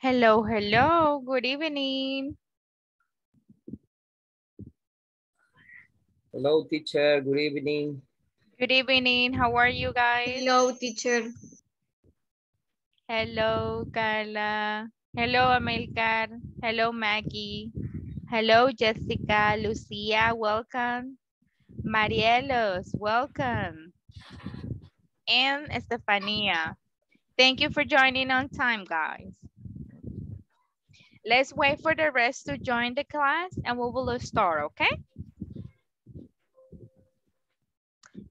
Hello, hello. Good evening. Hello, teacher. Good evening. Good evening. How are you guys? Hello, teacher. Hello, Carla. Hello, Amilcar. Hello, Maggie. Hello, Jessica. Lucia, welcome. Marielos, welcome. And Estefania. Thank you for joining on time, guys. Let's wait for the rest to join the class and we will start, okay?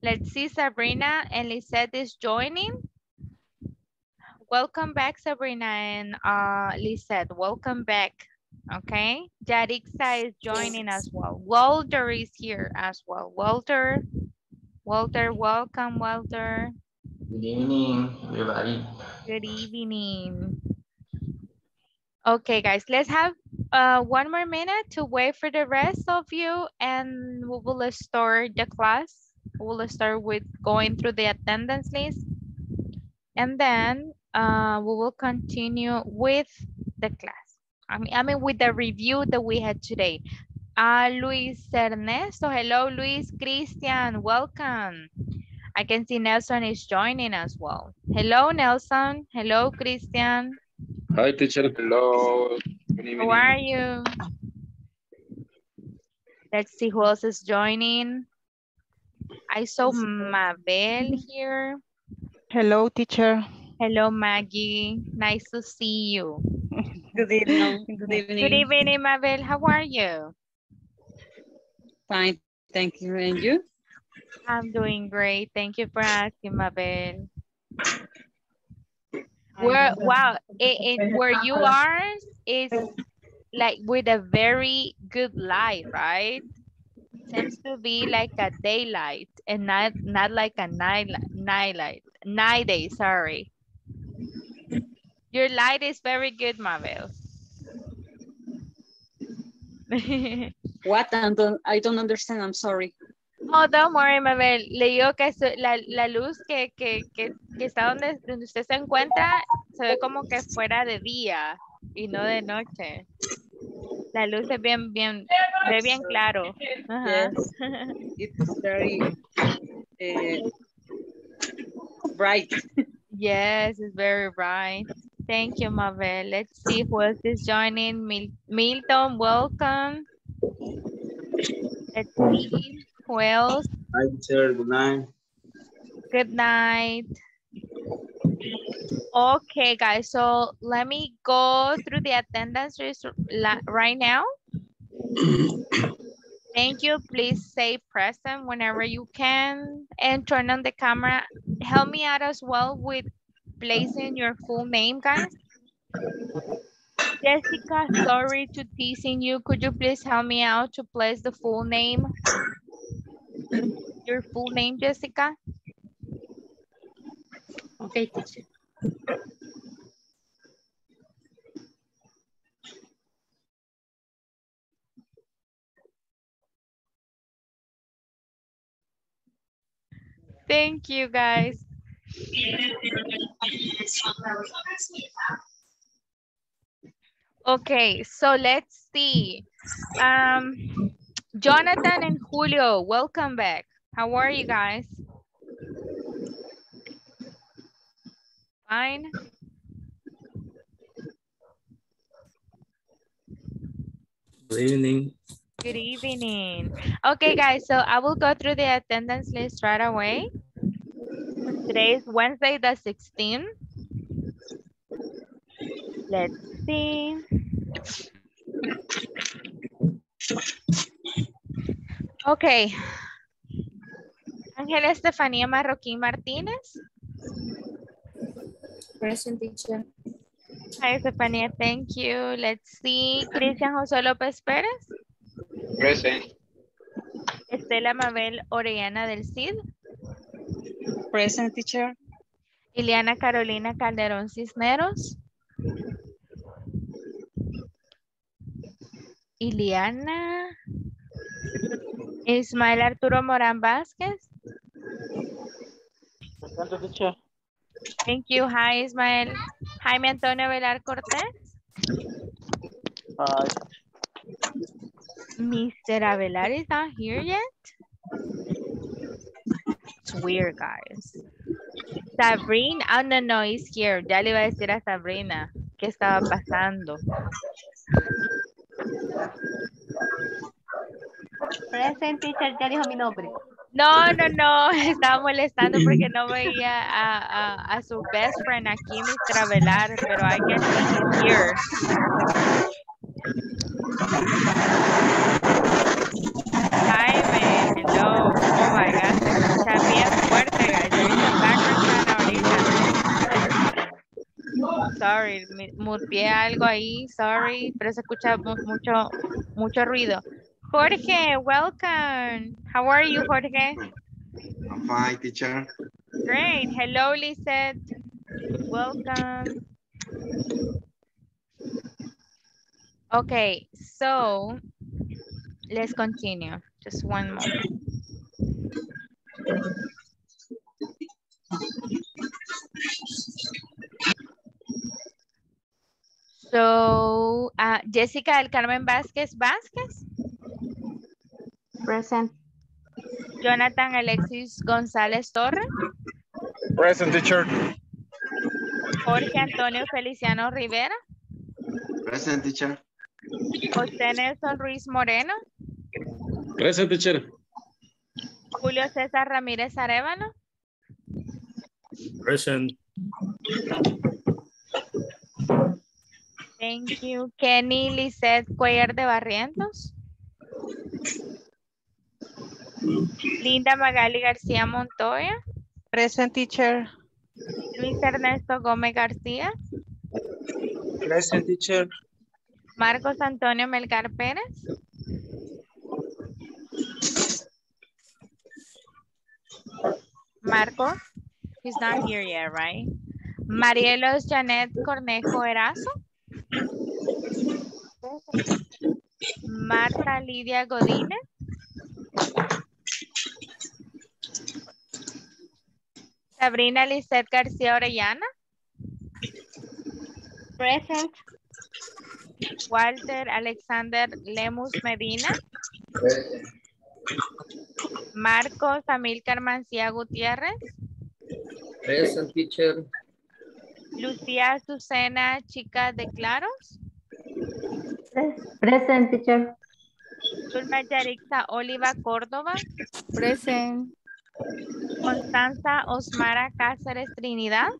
Let's see Sabrina and Lisette is joining. Welcome back, Sabrina and uh, Lisette. Welcome back. Okay. Yarixa is joining as well. Walter is here as well. Walter, Walter, welcome, Walter. Good evening, everybody. Good evening. Okay, guys, let's have uh, one more minute to wait for the rest of you and we will start the class. We'll start with going through the attendance list and then uh, we will continue with the class. I mean, I mean with the review that we had today. Uh, Luis Ernesto, hello Luis, Christian, welcome. I can see Nelson is joining as well. Hello Nelson, hello Christian. Hi, teacher. Hello. Good. How are you? Let's see who else is joining. I saw Mabel here. Hello, teacher. Hello, Maggie. Nice to see you. Good evening. Good evening. Good evening, Mabel. How are you? Fine, thank you. And you? I'm doing great. Thank you for asking, Mabel. Where, wow, it, it, where you uh, are is like with a very good light, right? Seems to be like a daylight and not not like a night night light night day. Sorry. Your light is very good, Mabel. What? I don't, I don't understand. I'm sorry. Oh, don't worry, Mabel. Le digo que su- la, la luz que, que, que, que está donde, donde usted se encuentra se ve como que fuera de día y no de noche. La luz es bien, bien, ve bien claro. Ajá. It's very uh, bright. Yes, it's very bright. Thank you, Mabel. Let's see who else is joining. Mil Milton, welcome. Let's see who else. Hi, teacher. Good night. Good night. Okay, guys, so let me go through the attendance list right now. Thank you. Please say present whenever you can and turn on the camera. Help me out as well with placing your full name, guys. Jessica, sorry to teasing you. Could you please help me out to place the full name? Your full name, Jessica? Okay, teacher. Thank you, guys. Okay, so let's see. Um, Jonathan and Julio, welcome back. How are you guys? Fine. Good evening. Good evening. Okay, guys, so I will go through the attendance list right away. Today is Wednesday, the 16th. Let's see. Okay. Ángela Estefanía Marroquín Martínez. Present teacher. Hi, Estefanía, thank you. Let's see. Cristian José López Pérez. Present. Estela Mabel Orellana del CID. Present teacher. Ileana Carolina Calderón Cisneros. Ileana. Ismael Arturo Morán Vázquez. Thank you. Hi, Ismael. Jaime Antonio Velar Cortés. Hi. Mr. Avelar is not here yet? It's weird, guys. Sabrina, oh no, no, he's here. Ya le iba a decir a Sabrina qué estaba pasando. Present teacher, ya dijo mi nombre. No, no, no, estaba molestando porque no veía a, a, a su best friend aquí, Mr. Avelar, pero I guess he's here. Jaime, hello. Oh my God, escucha bien fuerte, guys. Sorry, muteé algo ahí, sorry, pero se escucha mu- mucho, mucho ruido. Jorge, welcome. How are you, Jorge? I'm fine, teacher. Great. Hello, Lisette. Welcome. Okay, so let's continue. Just one moment. So, uh, Jessica del Carmen Vázquez Vázquez, Present. Jonathan Alexis González Torres, Present, teacher. Jorge Antonio Feliciano Rivera, Present, teacher. José Nelson Ruiz Moreno, Present, teacher. Julio César Ramírez Arevalo, Present. Thank you. Kenny Lisette Cuellar de Barrientos. Linda Magali García Montoya. Present teacher. Luis Ernesto Gómez García. Present teacher. Marcos Antonio Melgar Pérez. Marcos. He's not here yet, right? Marielos Janet Cornejo Erazo. Marta Lidia Godínez. Sabrina Lisette García Orellana. Present. Walter Alexander Lemus Medina. Marcos Amílcar Mancía Gutiérrez. Present teacher. Lucía Azucena Chica de Claros. Present teacher. Zulma Yarixa Oliva Córdoba. Present. Constanza Osmara Cáceres Trinidad.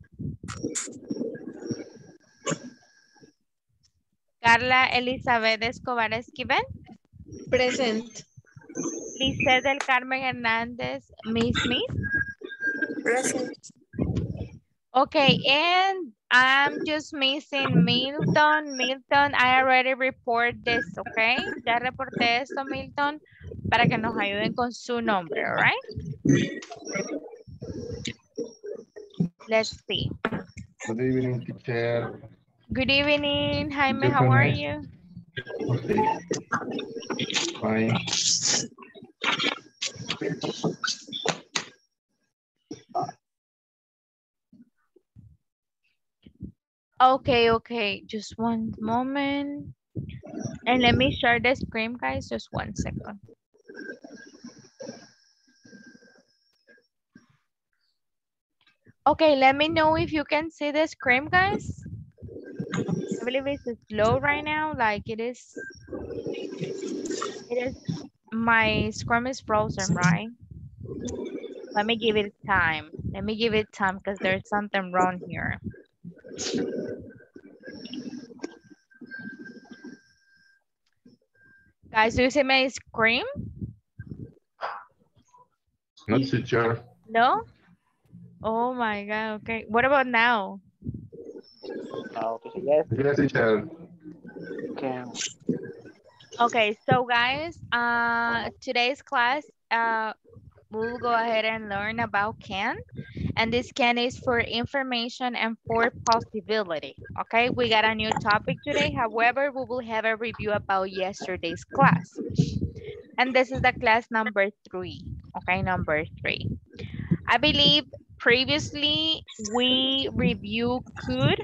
Carla Elizabeth Escobar Esquivel. Present. Lisette del Carmen Hernández Miss Smith. Present. Okay, and I'm just missing Milton. Milton, I already report this, okay? Ya reporté esto, Milton, para que nos ayuden con su nombre, all right? Let's see. Good evening, teacher. Good evening, Jaime, how are you? Fine. Okay, okay, just one moment. And let me share the screen, guys, just one second. Okay, let me know if you can see the screen, guys. I believe it's slow right now, like it is. It is, my Scrum is frozen, right? Let me give it time. Let me give it time because there's something wrong here. Guys, do you see my screen? No, teacher. No? Oh my God, okay. What about now? Okay, yes. Yes, teacher. Okay. Okay, so guys, uh, today's class, uh, we'll go ahead and learn about CAN. And this CAN is for information and for possibility. Okay, we got a new topic today. However, we will have a review about yesterday's class. And this is the class number three. Okay, number three. I believe previously we review could.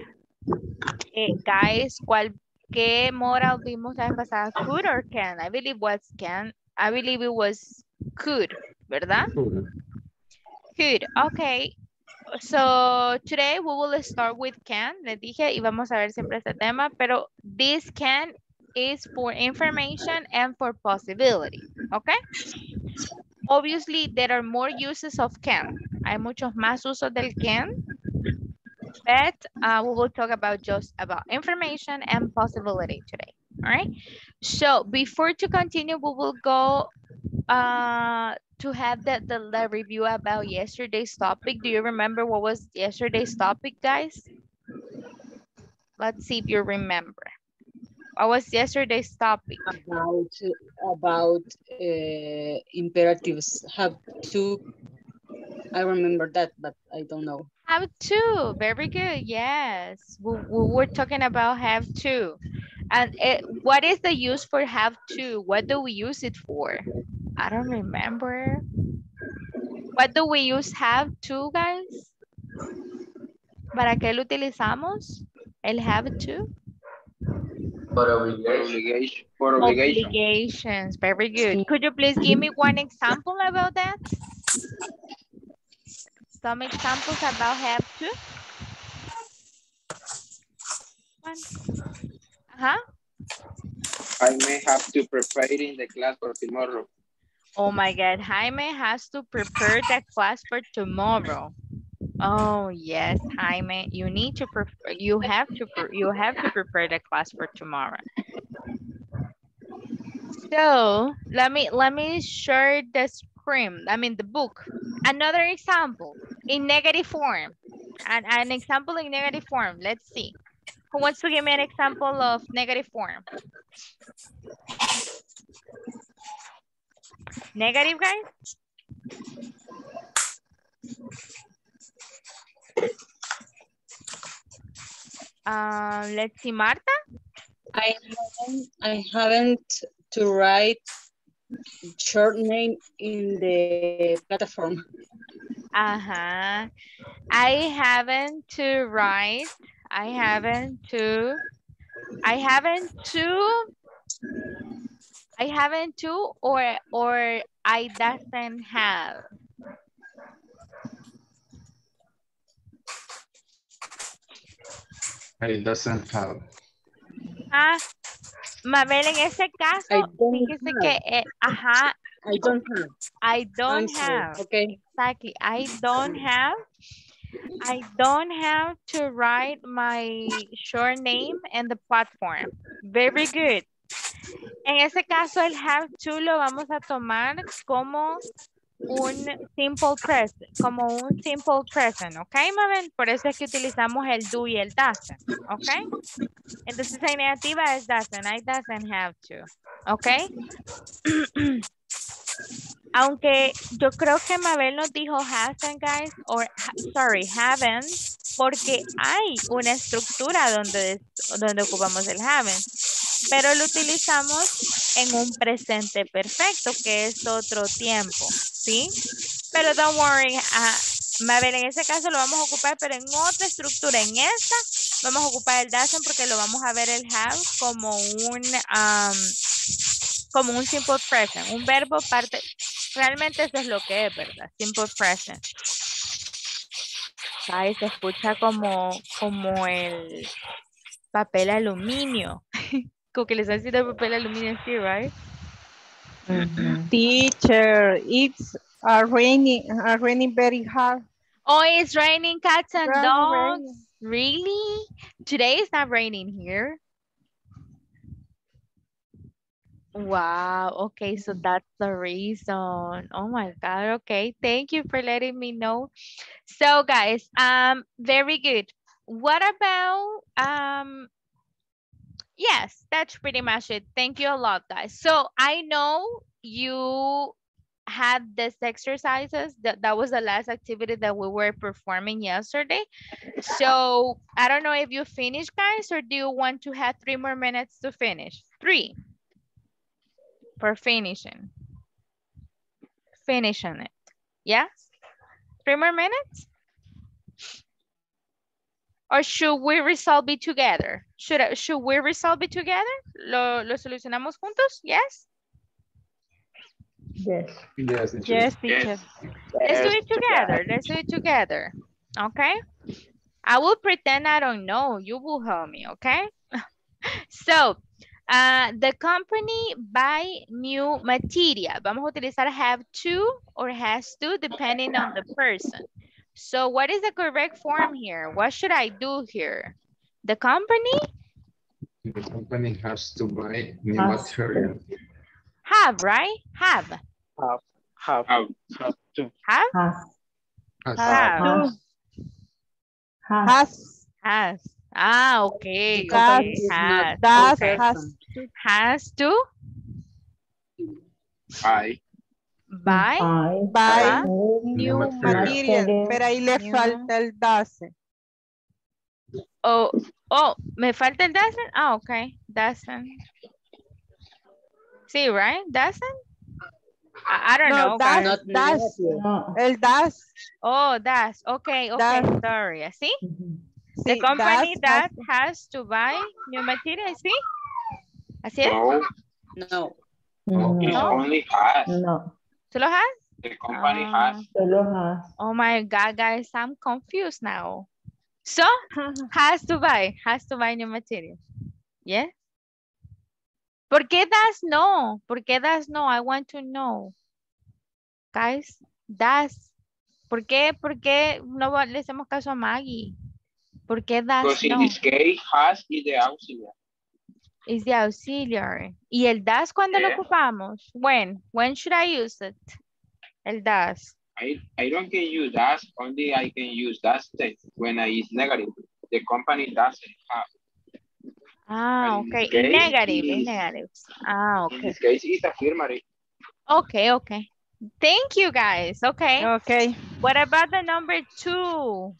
Eh, guys, ¿cuál ¿Qué modal vimos la vez pasada? Could or can? I believe was can. I believe it was could, ¿verdad? Could. Okay. So today we will start with can. Les dije y vamos a ver siempre este tema, pero this can is for information and for possibility. Okay. Obviously, there are more uses of can. Hay muchos más usos del can. But uh, we will talk about just about information and possibility today. All right. So before to continue, we will go uh, to have the, the, the review about yesterday's topic. Do you remember what was yesterday's topic, guys? Let's see if you remember. What was yesterday's topic? About, about uh, imperatives have to, I remember that, but I don't know. Have to, very good, yes. We, we were talking about have to. And it, what is the use for have to? What do we use it for? I don't remember. What do we use have to, guys? ¿Para qué lo utilizamos? El have to? For obligation. For obligation. Obligations, very good. Could you please give me one example about that? Some examples about have to? One. Uh-huh. I may have to prepare in the class for tomorrow. Oh my God, Jaime has to prepare the class for tomorrow. Oh yes, Jaime, you need to prepare. You have to. You have to prepare the class for tomorrow. So let me let me share the screen. I mean the book. Another example in negative form. And an example in negative form. Let's see. Who wants to give me an example of negative form? Negative, guys? Uh, let's see, Marta? I haven't, I haven't to write short name in the platform. Uh-huh. I haven't to write. I haven't to. I haven't to. I haven't to or or I doesn't have. I doesn't have. Ah, Mabel, en ese caso, I don't fíjese que, eh, ajá, I don't have. I don't Answer. have. Okay. Exactly. I don't have. I don't have to write my short name in the platform. Very good. En ese caso, el have to lo vamos a tomar como un simple present, como un simple present, ¿ok, Mabel? Por eso es que utilizamos el do y el doesn't, ¿ok? Entonces, en negativa es doesn't, I doesn't have to, ¿ok? Aunque yo creo que Mabel nos dijo hasn't, guys, or sorry, haven't, porque hay una estructura donde, donde ocupamos el haven't, pero lo utilizamos en un presente perfecto, que es otro tiempo, ¿sí? Pero don't worry, ah, Mabel, en ese caso lo vamos a ocupar, pero en otra estructura, en esta, vamos a ocupar el doesn't porque lo vamos a ver el have como un, um, como un simple present, un verbo parte, realmente eso es lo que es, ¿verdad? Simple present. Ay, se escucha como, como el papel aluminio. como que les han sido papel aluminio, sí, right? Teacher, it's uh, raining, uh, raining very hard. Oh, it's raining cats and dogs. Really? Today it's not raining here. Wow. Okay, so that's the reason. Oh my God. Okay. Thank you for letting me know. So guys, um, very good. What about um yes, that's pretty much it. Thank you a lot, guys. So I know you had this exercises that that was the last activity that we were performing yesterday so i don't know if you finished guys or do you want to have three more minutes to finish three for finishing finishing it yes three more minutes or should we resolve it together Should, I- should we resolve it together? ¿Lo, lo solucionamos juntos? Yes? Yes. Yes, teacher. Yes, teacher. Let's do it together. Let's do it together. Okay? I will pretend I don't know. You will help me, okay? so, uh, the company buy new material. Vamos a utilizar have to or has to depending on the person. So what is the correct form here? What should I do here? The company The company has to buy new Has material. have, right? Have. Have. Have. Have. Have to. Have? Has. Has Have. Has. Has. Has. Ah, okay. That okay. Has. not Does, Okay. person. has Has to I, buy Buy. buy Ajá. new material. material, Material. pero ahí le New. falta el does. Oh, oh, me falta el doesn't. Ah, okay. Doesn't. Sí, right? Doesn't? I, I don't No, know. does, guys. Not does, negative. No. el does. Oh, does. Okay, okay. Does. Sorry. ¿Sí? Mhm. The company does, that has- to buy new material. ¿Sí? ¿Así es? no, No. No. only has. No. ¿Tú lo has? The company Ah. has. Solo has. Oh my God, guys, I'm confused now. So, has to buy, has to buy new material. Yeah? ¿Por qué das no? ¿Por qué das no? I want to know. Guys, das. ¿Por qué, por qué no le hacemos caso a Maggie? ¿Por qué das Because in no? this case, has is the auxiliary. Es de auxiliary. ¿Y el das cuándo lo Yeah. ocupamos? When? When should I use it? El das. I, I don't can use that, only I can use that when I is negative. The company doesn't have. Ah, in ok. this case Negative, is-. Ah, In ok. this case, it's affirmative. Okay, okay. Thank you guys. Okay. Okay. What about the number two?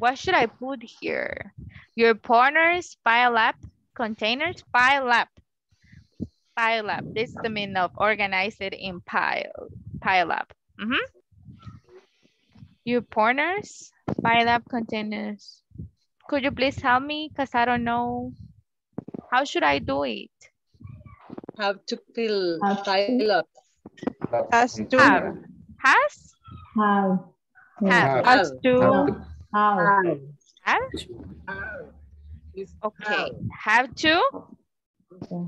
What should I put here? Your partners pile up containers, pile up. Pile up. This is the meaning of organize it in pile. Pile up. Mm -hmm. Your partners pile up containers. Could you please help me? Because I don't know. How should I do it? Have to fill, Have pile up. Has to. Have. Has? Have. Have. Has to. Uh, have. Have? Okay. Have to?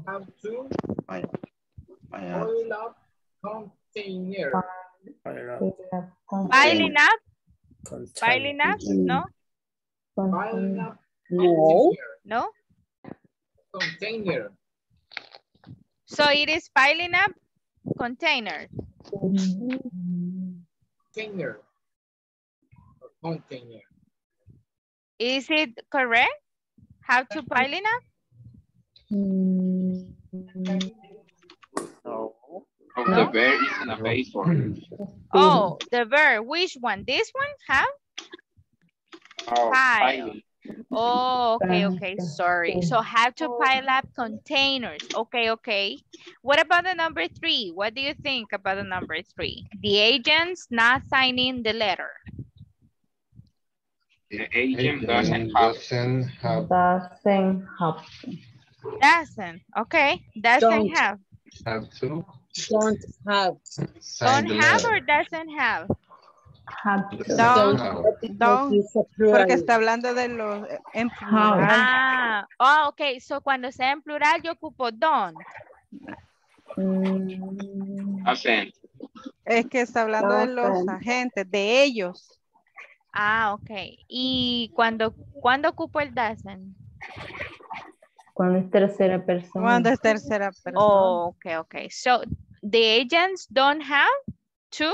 have to Have. oil up container. Piling up? Piling up? No? Piling up No. No? container. So it is piling up container. Container. Container. Is it correct? How to piling up? No. Of the verb is in a base form. Oh, the verb. Which one? This one? How? Oh, Pile. Oh, okay, okay. Sorry. So have to pile up containers. Okay, okay. What about the number three? What do you think about the number three? The agents not signing the letter. The agent doesn't have. Doesn't have, Doesn't have. Doesn't. Okay. Doesn't Don't. have. have to. Don't have. Don't have or doesn't have? Have to. Don't. Don't. Plural. Porque está hablando de los en plural. Ah, oh, ok. So cuando sea en plural yo ocupo don. Mm, Doesn't. Es que está hablando de los agentes, de ellos. Ah, ok. Y cuando, cuando ocupo el doesn't? Cuando es tercera persona. Cuando es tercera persona. Oh, okay, okay. So the agents don't have to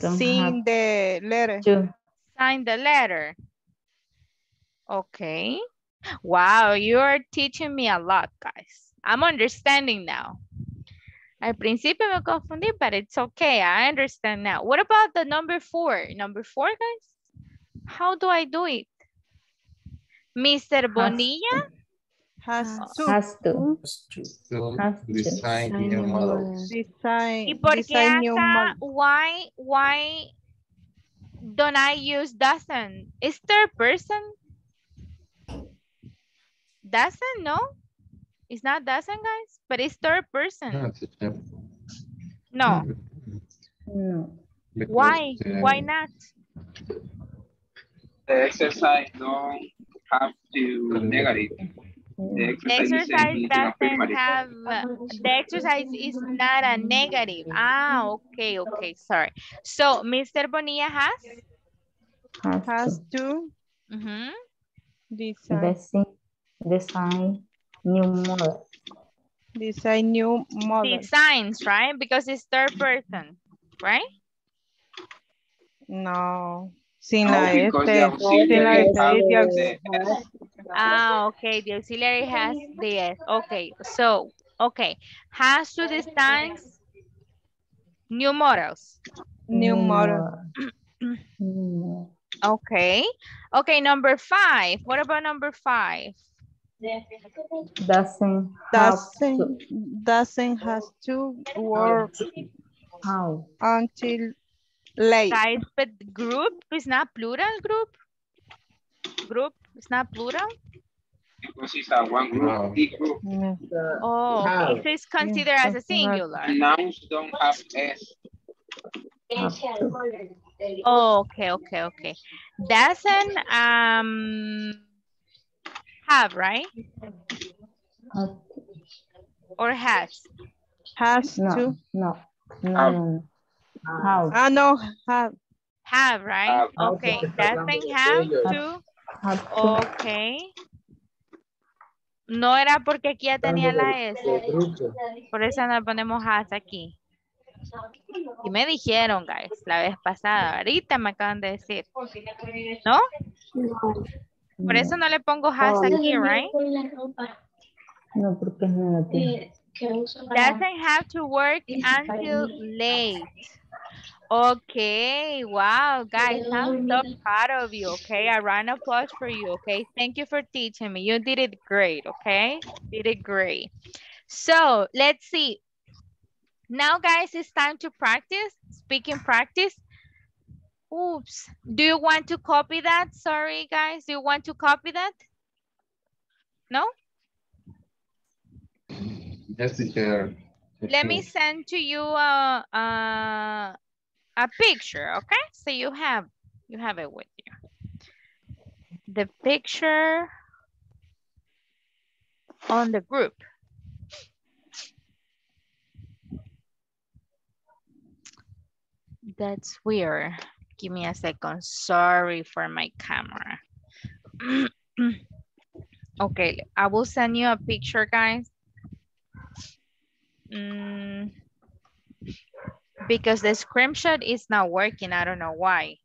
Don't Sin de letter. to. sign the letter. Okay. Wow, you're teaching me a lot, guys. I'm understanding now. Al principio me confundí, but it's okay. I understand now. What about the number four? Number four, guys? How do I do it? Mr. Bonilla? Ah. Has to. Has to. To Has to. design new models. Design, ¿Y por qué design new acá, why, why don't I use doesn't? Is third person? Doesn't, no? It's not doesn't, guys, but it's third person. No. No. No. Because, Why? Why uh, not? The exercise don't have to negative. The The exercise, is exercise doesn't have, uh, the exercise is not a negative. Ah, okay, okay, sorry. So, Mr. Bonilla has? Has Has to. to Mhm. design, Design, design new model. design new model. Designs, right? Because it's third person, right? No. Sin No, la este. Sin la este. have es de aux- the- Ah, okay, the auxiliary has the S. Okay, so, okay. Has to design new models. New model. Okay. Okay, number five. What about number five? Doesn't have. Doesn't, doesn't has to work How? until late. Guys, but group is not plural group? Group is not plural? Because it's a one group, No. big group. Oh, How? so it's considered as a singular. Nouns don't have S. Oh, okay, okay, okay. Doesn't um have, right? Have Or has? Has No, to. no, no, Have. no, no. How? Ah, no, have. Have, right? Have. Okay, doesn't have to. Have to. Okay. No era porque aquí ya tenía la S. Por eso no ponemos has aquí. Y me dijeron, guys, la vez pasada. Ahorita me acaban de decir. ¿No? Por eso no le pongo has aquí, right? No, porque es negativo. Doesn't have to work until late. Okay, wow, guys, I'm so proud of you, okay? A round of applause for you, okay? Thank you for teaching me. You did it great, okay? Did it great. So, let's see. Now, guys, it's time to practice, speaking practice. Oops, do you want to copy that? Sorry, guys, do you want to copy that? No? Yes, teacher. Let me send to you a, a, a picture, okay? So you have, you have it with you. The picture on the group. That's weird. Give me a second. Sorry for my camera. okay, I will send you a picture, guys. Mm, because the screenshot is not working. I don't know why.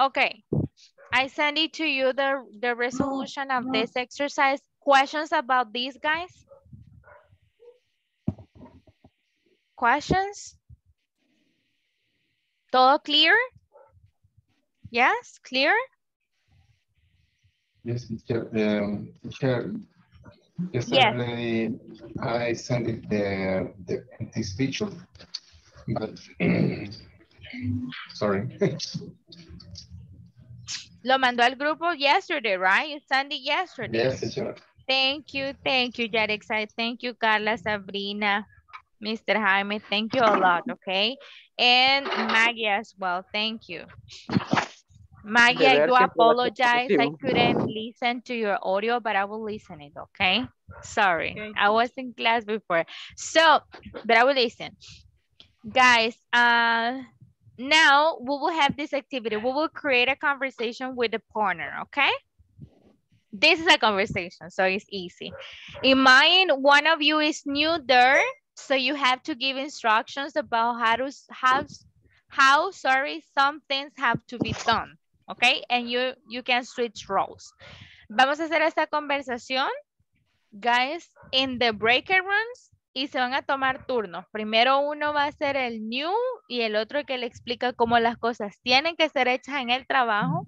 Okay, I send it to you, the, the resolution of this exercise. Questions about these guys? Questions? Todo clear? Yes, clear? Yes, teacher. Um, teacher. Yes. I sent it the, the this picture, but sorry. Lo mandó al grupo yesterday, right? You sent it yesterday. yes, teacher. Thank you, thank you, Yarixa. Thank you, Carla, Sabrina, Mr. Jaime. Thank you a lot, okay? And Maggie as well. Thank you. Maggie, I do siempre va a ser apologize. I couldn't listen to your audio, but I will listen it, okay? Sorry, Okay. I was in class before. So, but I will listen. Guys, uh, now we will have this activity. We will create a conversation with the partner, okay? This is a conversation, so it's easy. In mine, one of you is new there, so you have to give instructions about how to how how sorry some things have to be done, okay? And you you can switch roles. Vamos a hacer esta conversación, guys, in the breakout rooms y se van a tomar turnos. Primero uno va a ser el new y el otro que le explica cómo las cosas tienen que ser hechas en el trabajo.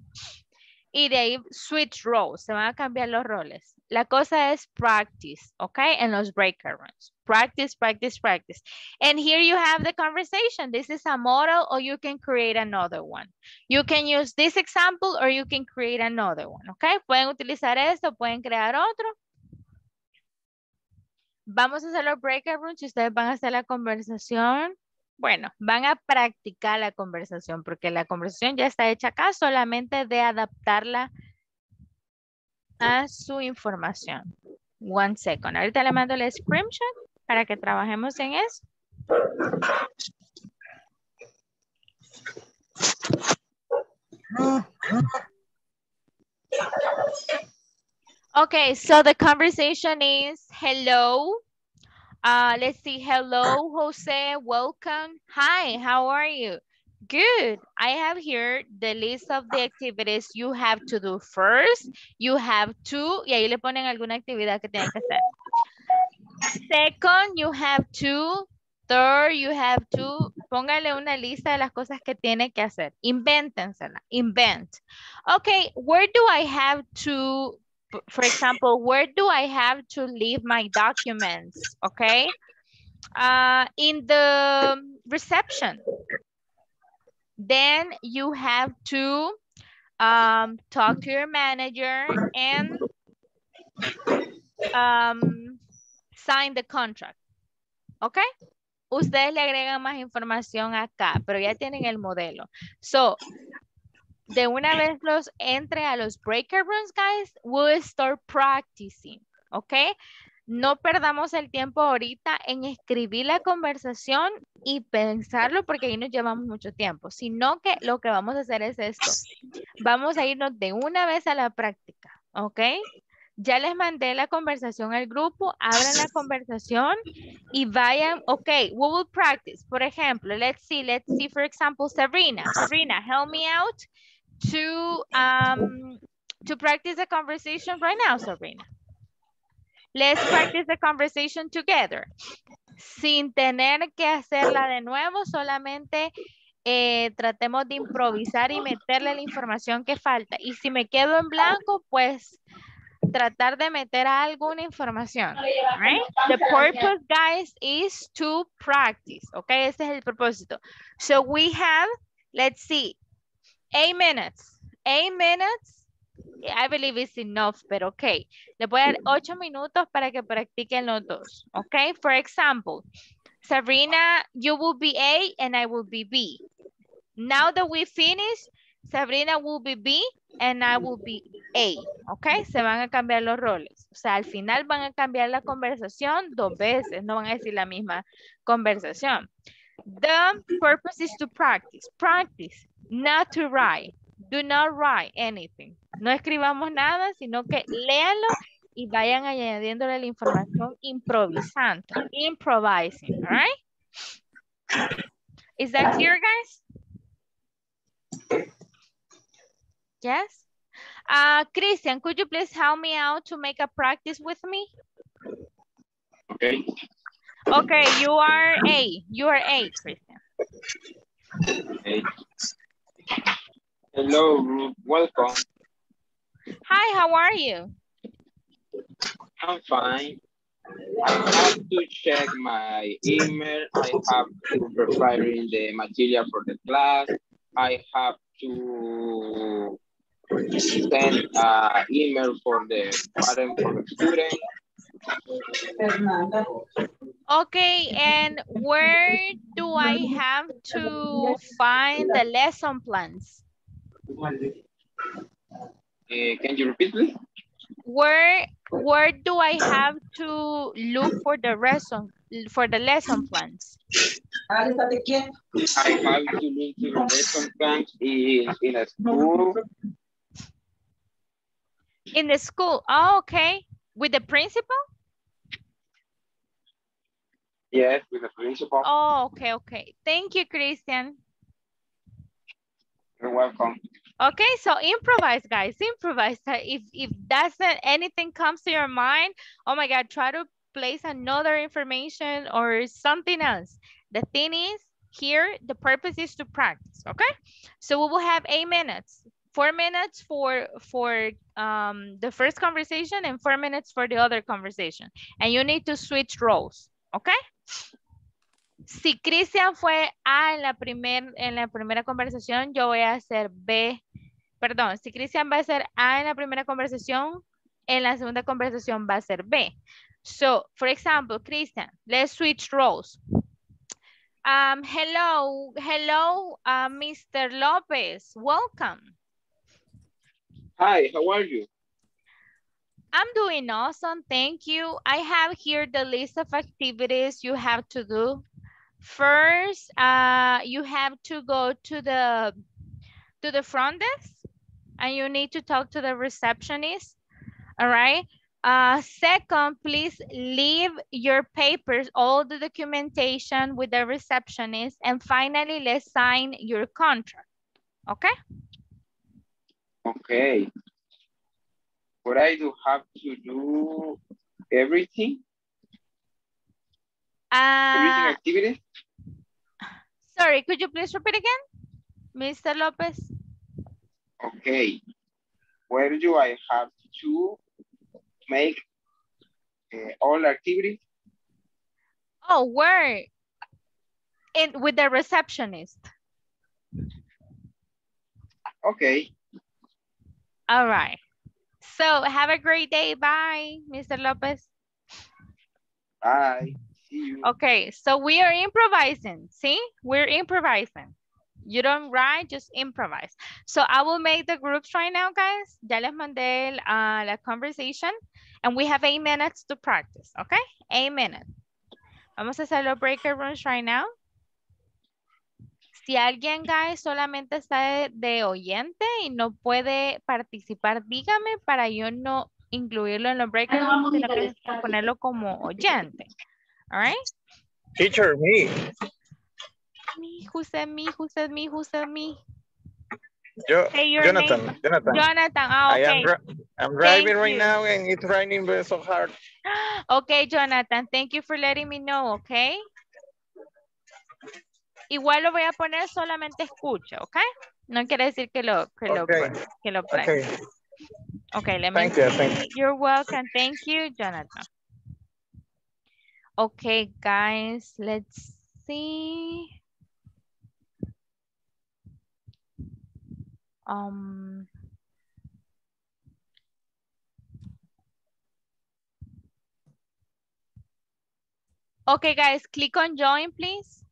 y de ahí switch roles, se van a cambiar los roles. La cosa es practice, ¿ok? En los breaker rooms. Practice, practice, practice. And here you have the conversation. This is a model or you can create another one. You can use this example or you can create another one, ¿ok? Pueden utilizar esto, pueden crear otro. Vamos a hacer los breaker rooms y ustedes van a hacer la conversación bueno, van a practicar la conversación porque la conversación ya está hecha acá, solamente de adaptarla a su información. One second. Ahorita le mando el screenshot para que trabajemos en eso. Okay, so the conversation is hello. Uh, let's see. Hello, Jose. Welcome. Hi, how are you? Good. I have here the list of the activities you have to do first. You have to, y ahí le ponen alguna actividad que tienen que hacer. Second, you have to. Third, you have to. Póngale una lista de las cosas que tiene que hacer. Invéntensela. Invent. Okay, where do I have to for example, where do I have to leave my documents? Okay. Uh, in the reception. Then you have to um, talk to your manager and um, sign the contract. Okay. Ustedes le agregan más información acá, pero ya tienen el modelo. So, de una vez los entre a los breaker rooms, guys, we'll start practicing, ¿ok? No perdamos el tiempo ahorita en escribir la conversación y pensarlo porque ahí nos llevamos mucho tiempo, sino que lo que vamos a hacer es esto. Vamos a irnos de una vez a la práctica, ¿ok? Ya les mandé la conversación al grupo, abran la conversación y vayan, ok, we will practice. Por ejemplo, let's see, let's see, for example, Sabrina. Sabrina, help me out to um to practice the conversation right now, Sabrina. Let's practice the conversation together. Sin tener que hacerla de nuevo, solamente eh, tratemos de improvisar y meterle la información que falta. Y si me quedo en blanco, pues tratar de meter alguna información. Right? The purpose, guys, is to practice. Okay, ese es el propósito. So we have, let's see, eight minutes. Eight minutes. I believe it's enough, pero okay. Le voy a dar ocho minutos para que practiquen los dos. Okay, for example, Sabrina, you will be A and I will be B. Now that we finish, Sabrina will be B and I will be A. Okay, se van a cambiar los roles. O sea, al final van a cambiar la conversación dos veces, no van a decir la misma conversación. The purpose is to practice. Practice. Not to write. Do not write anything. No escribamos nada, sino que léanlo y vayan añadiéndole la información improvisando. Improvising, right? Is that clear, guys? Yes? Uh, Christian, could you please help me out to make a practice with me? Okay. Okay, you are A. You are A, Christian. Okay. Hello, welcome. Hi, how are you? I'm fine. I have to check my email. I have to preparing the material for the class. I have to send an email for the parent for the student. Okay, and where do I have to find the lesson plans? Uh, can you repeat, please? Where where do I have to look for the lesson for the lesson plans? I have to look to the lesson plans in, in a school. In the school. Oh, okay. With the principal? Yes, with the principal. Oh, okay, okay. Thank you, Christian. You're welcome. Okay, so improvise, guys. Improvise. Uh, If if that's not anything comes to your mind, oh my God, try to place another information or something else. The thing is, here the purpose is to practice. Okay, so we will have eight minutes. four minutes for for um, the first conversation and four minutes for the other conversation. And you need to switch roles, okay? Si Cristian fue A en la, primer, en la primera conversación, yo voy a hacer B. Perdón, si Cristian va a ser A en la primera conversación, en la segunda conversación va a ser B. So, for example, Christian, let's switch roles. Um, hello, hello, uh, Mr. Lopez, welcome. Hi, how are you? I'm doing awesome, thank you. I have here the list of activities you have to do. First, uh, you have to go to the to the front desk and you need to talk to the receptionist, all right? Uh, second, please leave your papers, all the documentation with the receptionist. And finally, let's sign your contract, okay? Okay. But I do have to do everything? Everything Uh, activity? sorry, could you please repeat again? Mr. Lopez? Okay. Where do I have to make uh, all activities? Oh, where? In, with the receptionist. Okay. All right. So have a great day. Bye, Mr. Lopez. Bye. See you. Okay, so we are improvising. See, we're improvising. You don't write, just improvise. So I will make the groups right now, guys. Ya les mandé ah, la conversation and we have eight minutes to practice, okay? Eight minutes. Vamos a hacer los breaker rooms right now. Si alguien, guys, solamente está de, de oyente y no puede participar, dígame para yo no incluirlo en los breaker rooms, sino que ponerlo como oyente. All right? Teacher, me. Me, who said me, who said me, who said me? Yo, Jonathan, name. Jonathan. Jonathan, ah, I am okay. I'm driving Thank right you. now and it's raining so hard. Okay, Jonathan, thank you for letting me know, okay? Igual lo voy a poner solamente escucha, okay? No quiere decir que lo, que lo, Okay. que lo. Okay, Okay, let me thank you, thank see. You're welcome. Thank you, Jonathan. Okay, guys, let's see. Um. Okay, guys, click on join, please.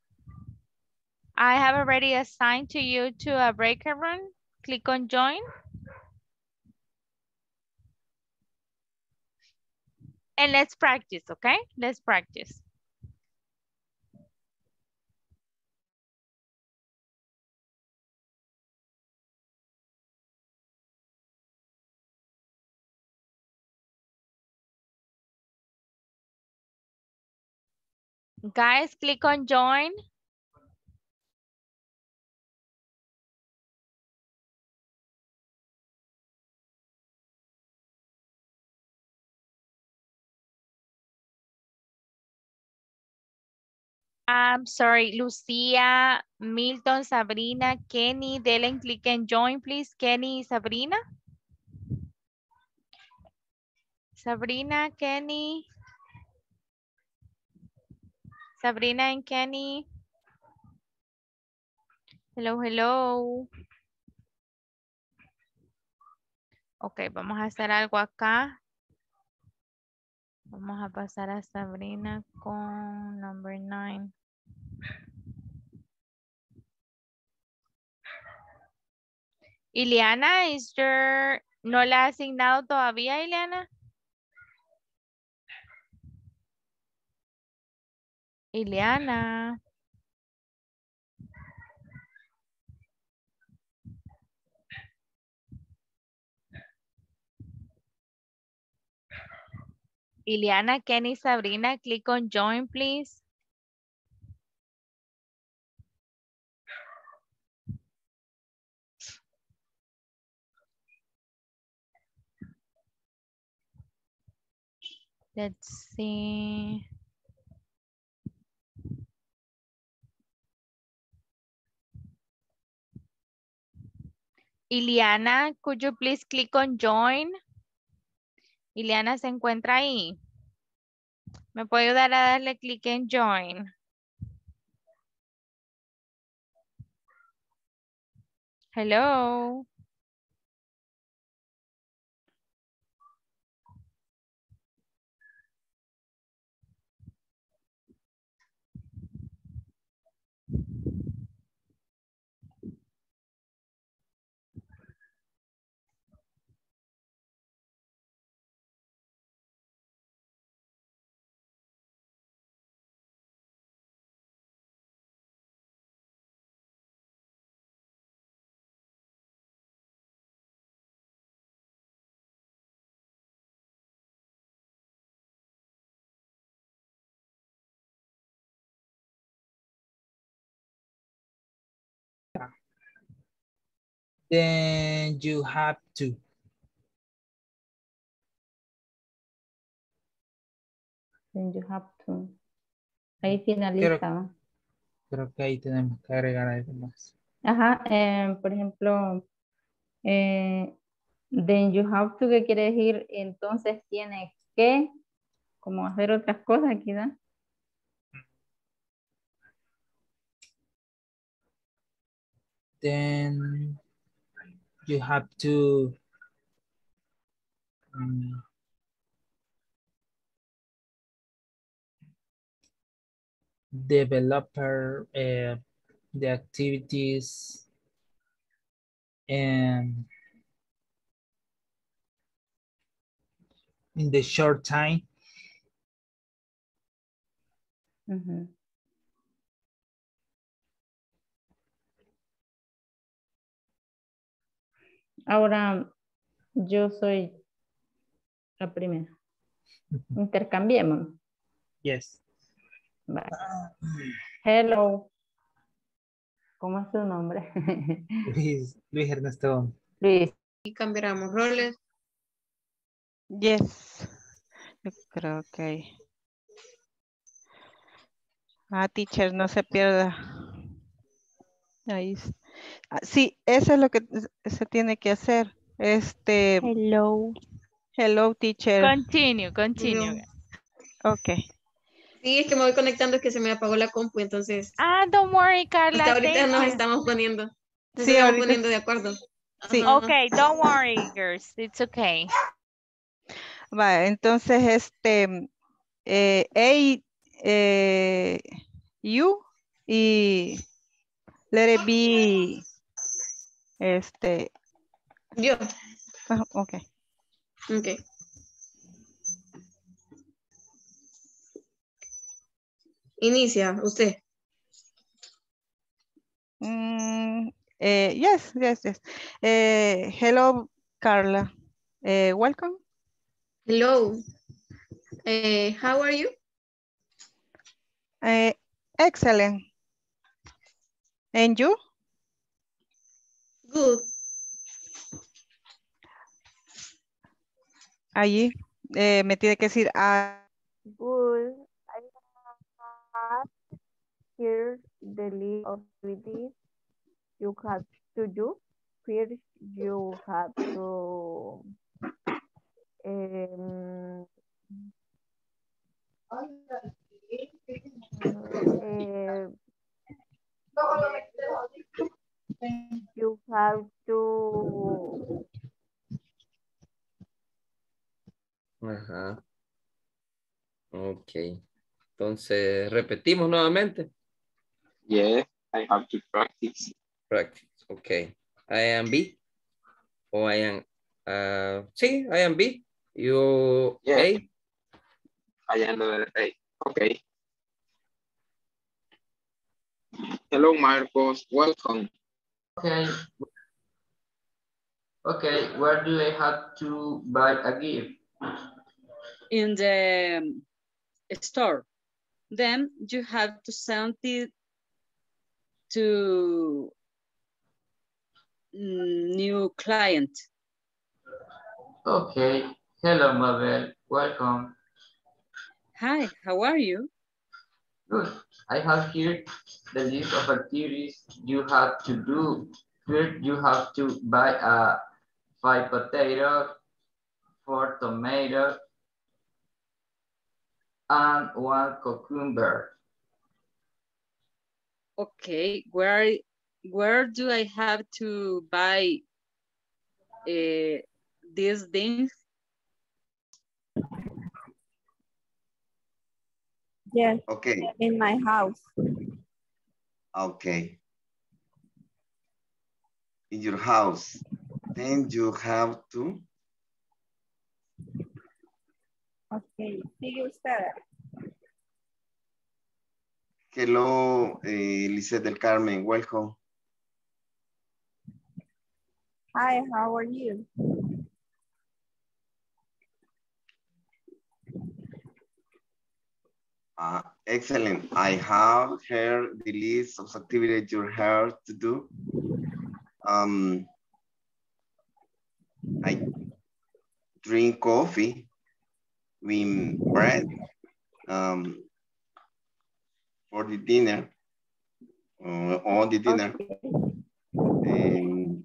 I have already assigned to you to a breaker room. Click on join. And let's practice, okay? Let's practice. Guys, click on join. I'm sorry, Lucia, Milton, Sabrina, Kenny, denle click en join, please. Kenny, Sabrina. Sabrina, Kenny. Sabrina and Kenny. Hello, hello. Ok, vamos a hacer algo acá. Vamos a pasar a Sabrina con number nine. Ileana, is your... ¿No la ha asignado todavía, Ileana? Ileana. Ileana, Kenny, Sabrina, click on join, please. Let's see. Iliana, could you please click on join? Iliana se encuentra ahí. ¿Me puede ayudar a darle clic en join? Hello. Then you have to. Then you have to. Ahí finaliza. Creo que ahí tenemos que agregar algo más. Ajá, eh, por ejemplo, eh, then you have to, que quiere decir, entonces tiene que, como hacer otras cosas aquí, ¿da? Then you have to um, developer uh, the activities and in the short time Ujú. Ahora, yo soy la primera. Intercambiemos. yes Vale. Hello. ¿Cómo es tu nombre? Luis, Luis Ernesto Luis. Y cambiáramos roles. Yes. Yo creo que. Ah, teacher, no se pierda. Ahí. es- Ah, sí, eso es lo que se tiene que hacer. Este. Hello. Hello, teacher. Continue, continue. Ok. Sí, es que me voy conectando, es que se me apagó la compu, entonces. Ah, don't worry, Carla. Hasta ahorita nos estamos poniendo. Nos Sí, estamos ahorita- poniendo de acuerdo. Sí. Ajá. Okay, don't worry, girls. It's okay. Va, entonces, este. Eh, A, eh, U y let it be. Este. Yo. ah, ok. Ok. Inicia, usted. Mm, eh, yes, yes, yes. Eh, hello, Carla. Eh, welcome. Hello. Eh, how are you? Eh, excellent. And you? Good. Allí eh, me tiene que decir, ah, Good. I have here the list of activities you have to do. First, you have to um, uh, you have to Ajá. Ok. Entonces, repetimos nuevamente. Yeah, I have to practice. Practice. Ok. I am B. O I am, uh, sí, I am B. You Yeah. A. I am A. Okay. Hello, Marcos. Welcome. Okay. Okay, where do I have to buy a gift? in the um, store. Then you have to send it to mm, new client. Okay. Hello, Mabel. Welcome. Hi, how are you? Good. I have here the list of activities you have to do. First, you have to buy a five potato, four tomatoes, and one cucumber. Okay, where where do I have to buy uh, these things? Yes, Okay, in my house. okay. In your house, then you have to, Okay, sigue usted. hello, eh, Lisette del Carmen, welcome. Hi, how are you? Uh, excellent. I have here the list of activities you have to do. Um, I drink coffee with bread um, for the dinner, uh, on the dinner. And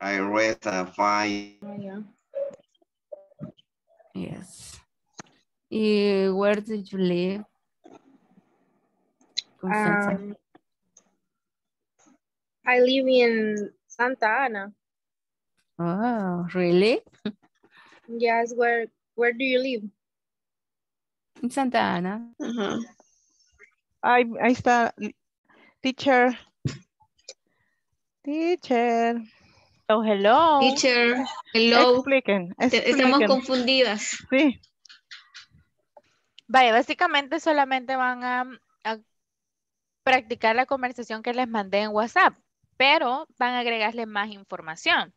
I read a fine. Yes. Eh, where did you live? Um, I live in Santa Ana. oh, really? Yes, where where do you live? In Santa Ana. Ahí, ahí está, teacher. Teacher. Oh, hello. Teacher, hello. Expliquen, Te- Estamos expliquen. confundidas. Sí. Vaya, básicamente solamente van a, a practicar la conversación que les mandé en WhatsApp, pero van a agregarle más información.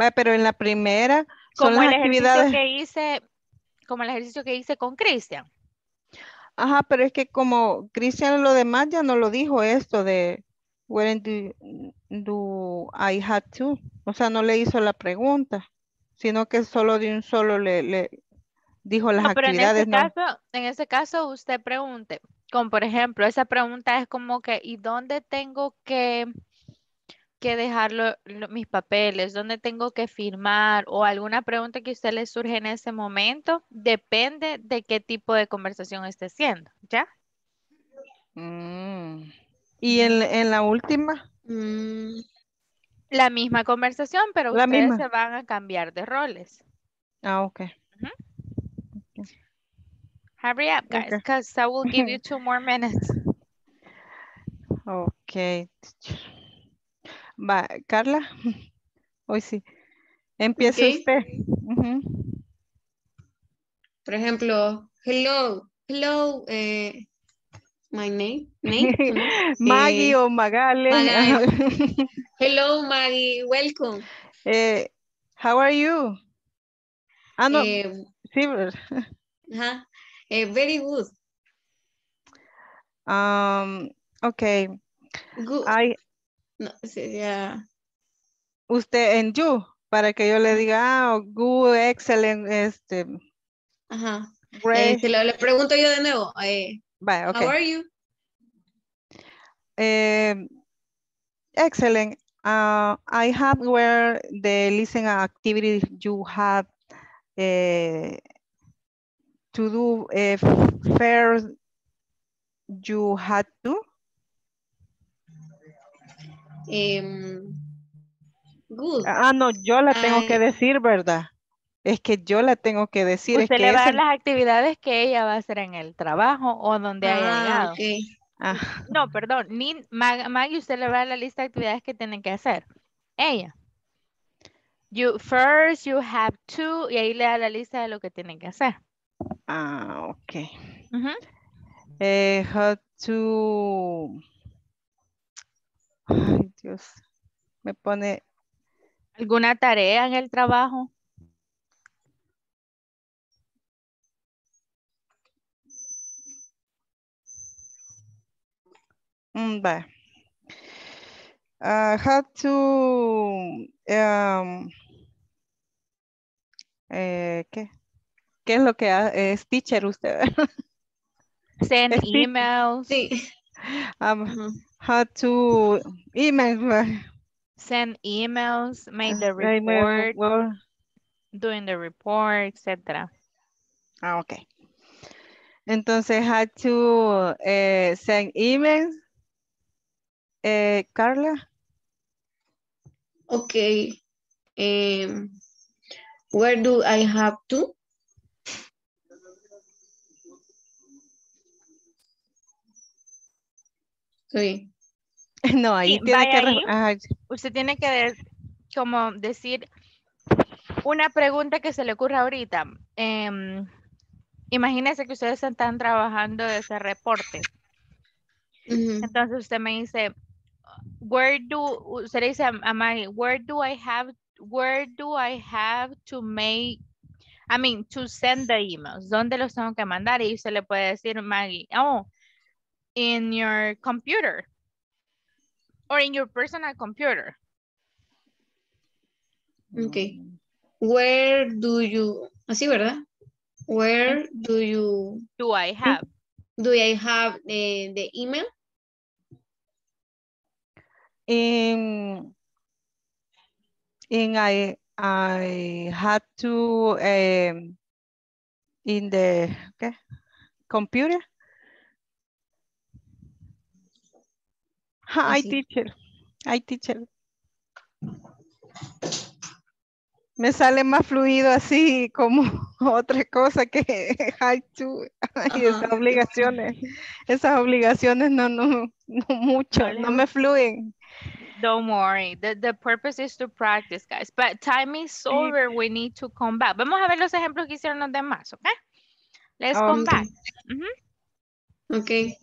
Va, pero en la primera son Como las el ejercicio actividades. que hice, como el ejercicio que hice con Cristian. Ajá, pero es que como Cristian lo demás ya no lo dijo esto de when do, do I had to. O sea, no le hizo la pregunta, sino que solo de un solo le, le dijo las No, pero en actividades. ese no. caso, en ese caso usted pregunte, como por ejemplo, esa pregunta es como que, ¿y dónde tengo que, que dejar lo- lo- mis papeles? ¿Dónde tengo que firmar? O alguna pregunta que a usted le surge en ese momento, depende de qué tipo de conversación esté haciendo, ¿ya? Mm. Y en, en la última, La misma conversación, pero La ustedes misma. se van a cambiar de roles. ah, ok. Hurry up, guys, Okay. because I will give you two more minutes. Ok. teacher. Va, Carla, hoy sí. Empieza Ok. usted. Ujú. Por ejemplo, hello, hello, eh, my name, name. Maggie Eh, o Magali. Magali. Hello, Maggie, welcome. Eh, how are you? Ah, no. Eh, sí, ¿verdad? ajá, eh, very good. Um, ok. Good. Ay, No, sería, usted en you, para que yo le diga, ah, good, excellent, este, ajá. great. Este, le, le pregunto yo de nuevo. Eh, Vale, ok. How are you? Eh, excellent. Uh, I have where the listening activity you have eh, to do eh, first you had to. Em, good. Ah, no, yo la tengo que decir, ¿verdad? Es que yo la tengo que decir. es Usted que le va a dar las actividades que ella va a hacer en el trabajo o donde haya Ah, llegado. ok. Ah, No, perdón, ni Mag- Maggie, usted le va a dar la lista de actividades que tienen que hacer. Ella. You first you have to y ahí le da la lista de lo que tienen que hacer. Ah, ok. Ujú. Eh, how to... Ay, Dios. Me pone... ¿Alguna tarea en el trabajo? Mm, va. Ah, how to... um, eh, ¿qué? ¿Qué es lo que ha- es teacher usted? Send Es emails. Sí. um, how to email. Send emails, make the report, well, doing the report, etc. Ah, ok. Entonces, had to eh, send emails. Eh, Carla, Okay. Um, where do I have to? Sí. no, ahí Sí, tiene que... ahí. ajá, Usted tiene que de- como decir una pregunta que se le ocurra ahorita. Em, imagínese que ustedes están trabajando de ese reporte. Entonces usted me dice, where do, usted le dice a, a Maggie, where do I have, where do I have to make, I mean, to send the emails? ¿Dónde los tengo que mandar? Y usted le puede decir, Maggie, oh, in your computer. Or in your personal computer. Okay. Where do you, así, ¿verdad? Where do you, Do I have? do I have the, the email? in in I I had to um, in the okay, computer. Hi, Así. teacher. Hi, teacher. Me sale más fluido así como otra cosa que hay to y esas obligaciones. Esas obligaciones no, no, no mucho, no me fluyen. Don't worry. The, the purpose is to practice, guys. But time is over. We need to come back. Vamos a ver los ejemplos que hicieron los demás, ¿ok? Let's come Okay. back. Okay.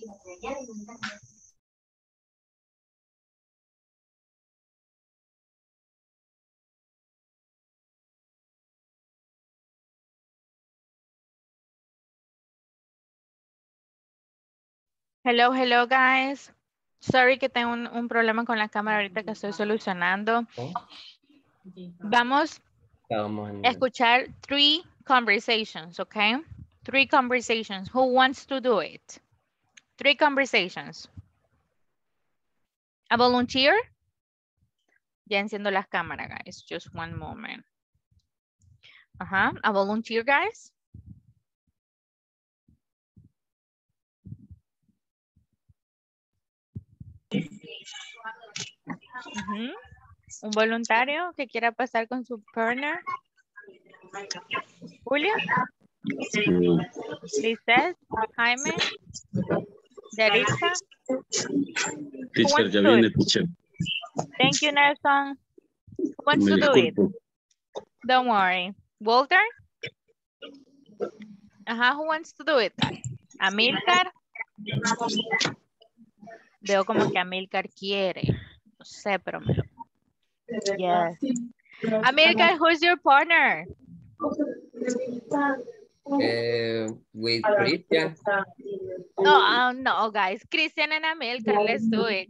Hello, hello, guys. Sorry que tengo un, un problema con la cámara ahorita que estoy solucionando. Vamos a escuchar three conversations, okay? Three conversations. Who wants to do it? Three conversations. A volunteer? Ya enciendo las cámaras, guys. Just one moment. Ajá. A volunteer, guys? Ujú. Un voluntario que quiera pasar con su partner. Julio, Lizeth, Jaime, Derisa. Teacher, ya viene, teacher. Thank you, Nelson. Who wants Me to do it? Don't worry. Walter? Ajá, who wants to do it? Amilcar? Veo como que Amilcar quiere. No sé, pero me... Yes. Amilcar, who's your partner? Eh, with Christian. No, oh, no, guys. Christian and Amilcar, let's do it.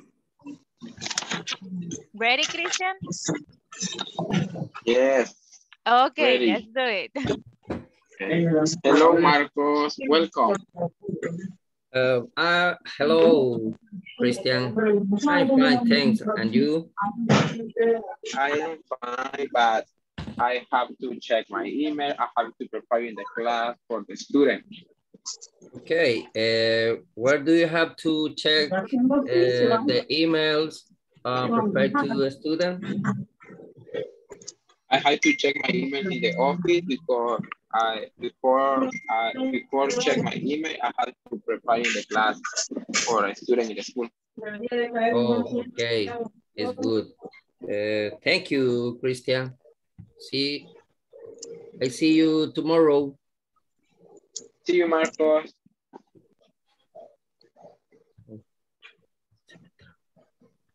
Listo. Ready, Christian? Yes. Okay, Ready. let's do it. Hello, Marcos. Welcome. Uh, uh, hello, Christian. I'm fine, thanks. And you? I am fine, but I have to check my email. I have to prepare in the class for the student. Okay, uh, where do you have to check uh, the emails uh, prepared to the student? I have to check my email in the office because I before I before check my email, I have to prepare in the class for a student in the school. Oh, okay, it's good. Uh, thank you, Christian. See, I see you tomorrow. See you, Marcos.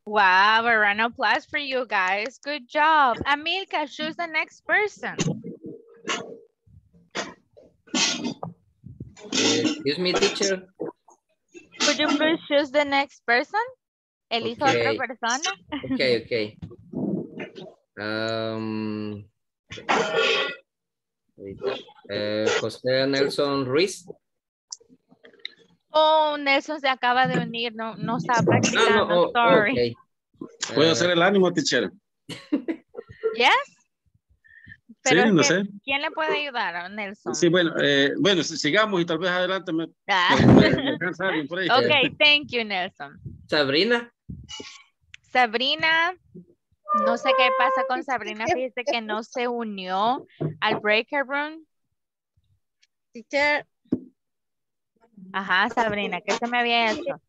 Wow, a round of applause for you guys. Good job. Amilcar, choose the next person. Excuse me, teacher. Could you please choose the next person? Elige otra Okay. persona. Okay, okay. Um, ahorita. Eh, José Nelson Ruiz. Oh, Nelson se acaba de unir, no, no está Ah, practicando, no, oh, sorry. Okay. ¿Puedo Eh, hacer el ánimo, teacher? Yes? Pero Sí, no que, sé. ¿quién le puede ayudar a Nelson? Sí, bueno, eh, bueno, si- sigamos y tal vez adelante me, Ah. me- me por ahí. Ok, thank you, Nelson. Sabrina. Sabrina, no sé qué pasa con Sabrina, fíjese que no se unió al breaker room. Teacher, Ajá, Sabrina, ¿qué se me había hecho?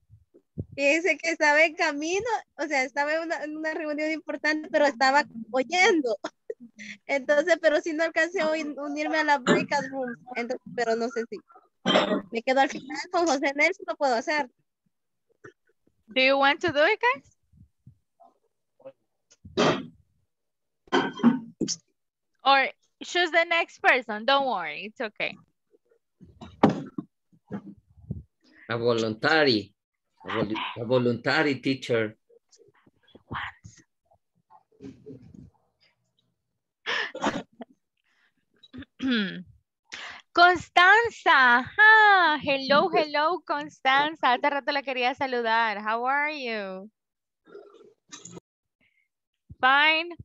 fíjese que estaba en camino, o sea, estaba en una, en una reunión importante, pero estaba oyendo. Entonces, pero sí no alcancé a unirme a la breakout room, entonces, pero no sé si. Me quedo al final con José Nelson, lo puedo hacer. Do you want to do it, guys? Or choose the next person, don't worry, it's okay. A voluntary. A, vol- a voluntary teacher. Constanza, ah, hello, hello, Constanza. Hace rato la quería saludar. How are you? Fine.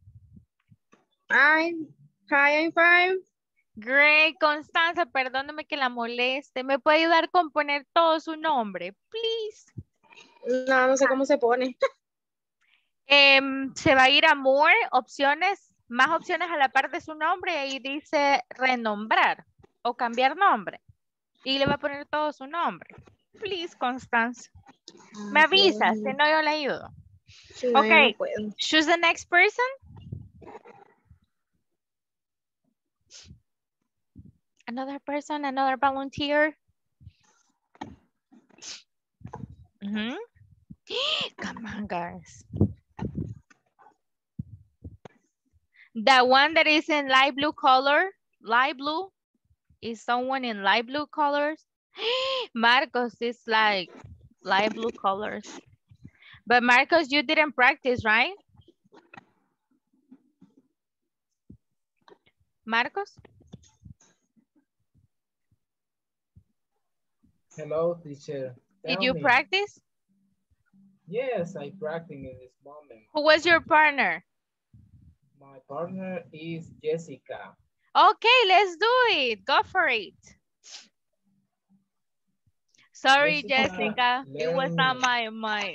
I'm, hi, I'm fine. Great, Constanza, perdóname que la moleste. ¿Me puede ayudar con poner todo su nombre, please? No, no sé cómo se pone. Em, se va a ir a More, opciones, más opciones a la par de su nombre y ahí dice renombrar o cambiar nombre. Y le va a poner todo su nombre. Please, Constanza. Me avisa, si no yo le ayudo. Sí, no, no Okay, choose the next person. Another person, another volunteer. Mhm. Come on, guys. The one that is in light blue color, light blue, is someone in light blue colors. Marcos is like light blue colors. But Marcos, you didn't practice, right? Marcos? Hello, teacher. Did you me. practice? Yes, I practice in this moment. Who was your partner? My partner is Jessica. Okay, let's do it. Go for it. Sorry, Jessica. It was not my my.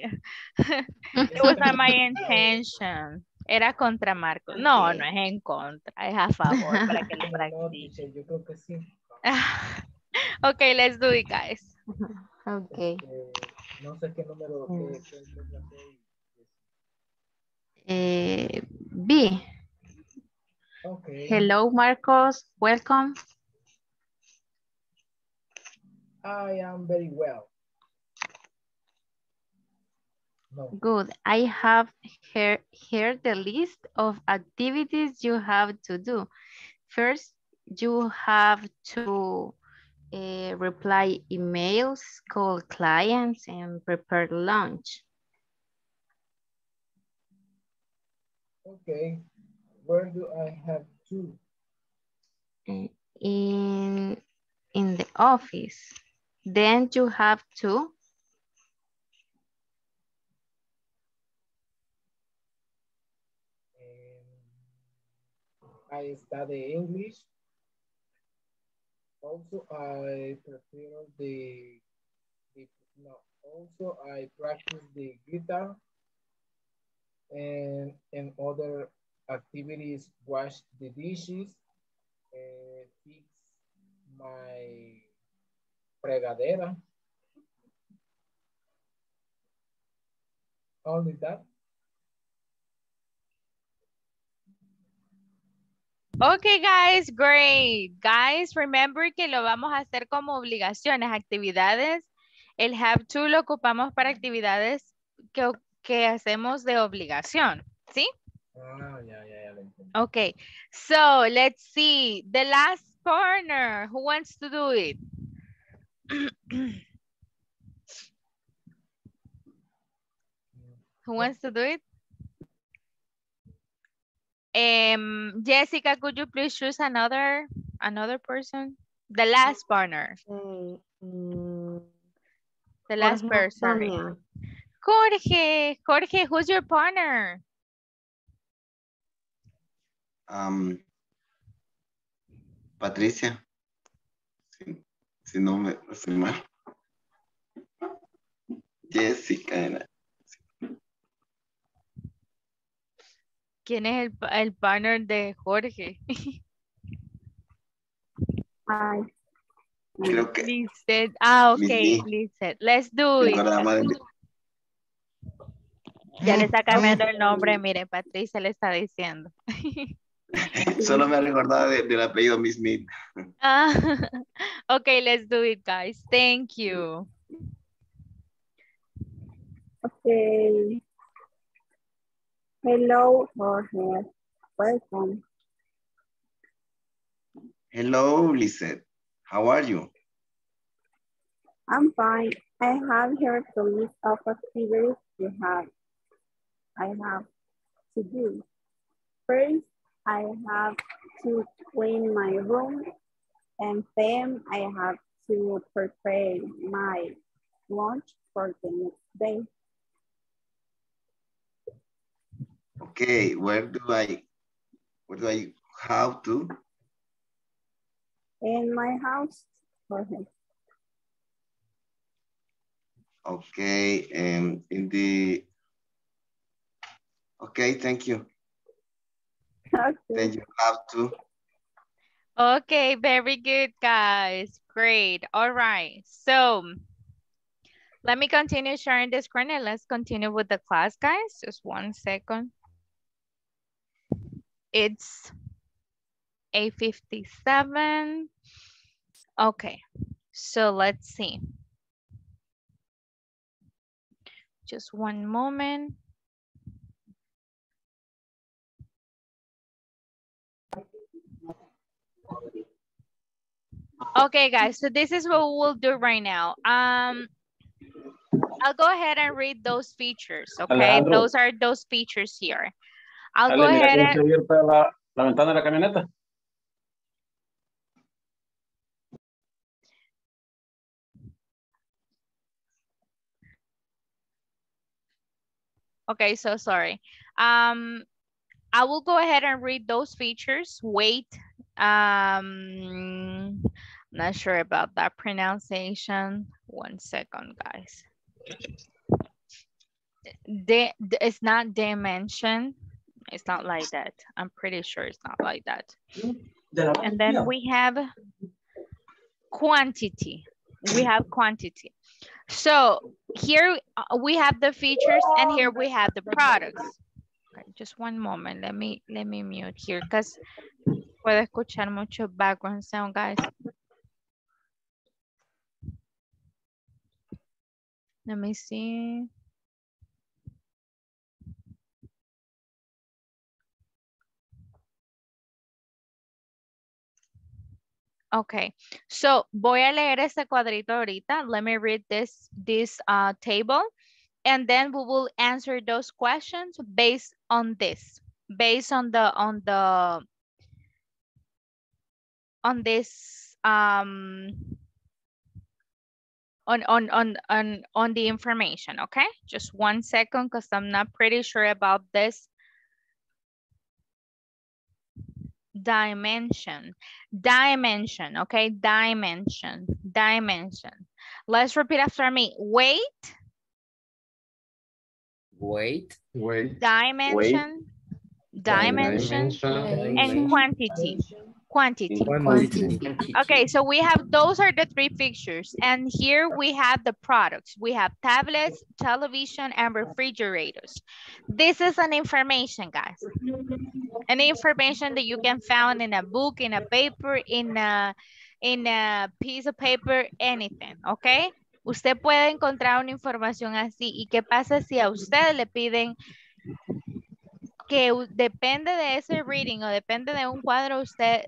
it was not my intention. Era contra Marco. No, no es en contra. Es a favor para que lo No, practique. teacher, yo creo que sí. okay, let's do it, guys. Okay. Eh, no sé qué número. Eh, B. Okay. Hello, Marcos. Welcome. I am very well. No. Good. I have here, here the list of activities you have to do. First, you have to uh, reply emails, call clients, and prepare lunch. Okay. Where do I have to? Uh, In, in the office. Then you have to um, I study English. Also, I prepare the, the no, also I practice the guitar and and other activities, wash the dishes, and fix my fregadera. Only that. Okay, guys, great. Guys, remember que lo vamos a hacer como obligaciones, actividades. El have to lo ocupamos para actividades que, que hacemos de obligación, ¿sí? Ah, ya, ya. lo entendí. Okay, so let's see. The last corner, who wants to do it? Who wants to do it? Um, Jessica, could you please choose another another person? The last partner. Mm, The last Jorge person. Jorge, Jorge, who's your partner? Um, Patricia. Si, no me si mal. Jessica era. ¿Quién es el, pa- el partner de Jorge? Ay, Creo que Lizeth. Ah, ok. Lizeth. Let's do it. Ya le está cambiando el nombre, mire, Patricia le está diciendo. Solo me recordaba de- del apellido Miss Smith. Ah, okay, let's do it, guys. Thank you. okay. Hello, Jorge. Welcome. Hello, Lisette. How are you? I'm fine. I have here the list of activities you have. I have to do. First, I have to clean my room and then I have to prepare my lunch for the next day. Okay, where do I, where do I, how to? In my house, Jorge. Okay, and in the, okay, thank you. Then you have to, Okay, very good, guys. Great. All right. So let me continue sharing the screen and let's continue with the class, guys. Just one second. It's 8.57. Okay, so let's see. Just one moment. Okay, guys, so this is what we'll do right now. Um, I'll go ahead and read those features, okay? Alejandro. Those are those features here. I'll Ale, go ahead and... la, la ventana de la camioneta. Okay, so sorry. Um, I will go ahead and read those features. Wait, um, not sure about that pronunciation. One second, guys. It's not dimension. It's not like that. I'm pretty sure it's not like that. And then we have quantity. We have quantity. So here uh, we have the features and here we have the products. Just one moment. Let me let me mute here because puedo escuchar mucho background sound, guys. Let me see. Okay, so voy a leer este cuadrito ahorita. Let me read this, this uh, table. And then we will answer those questions based on this, based on the, on the, on this, um, on, on, on, on, on the information, okay? Just one second, because I'm not pretty sure about this dimension. Dimension okay? Dimension dimension. Let's repeat after me. Weight? Wait. Wait. dimension? Dimension. And quantity quantity. Okay so we have those are the three pictures and here we have the products. We have tablets television and refrigerators. This is an information guys. An information that you can find in a book in a paper in a in a piece of paper anything okay? Usted puede encontrar una información así. Y qué pasa si a usted le piden que depende de ese reading o depende de un cuadro usted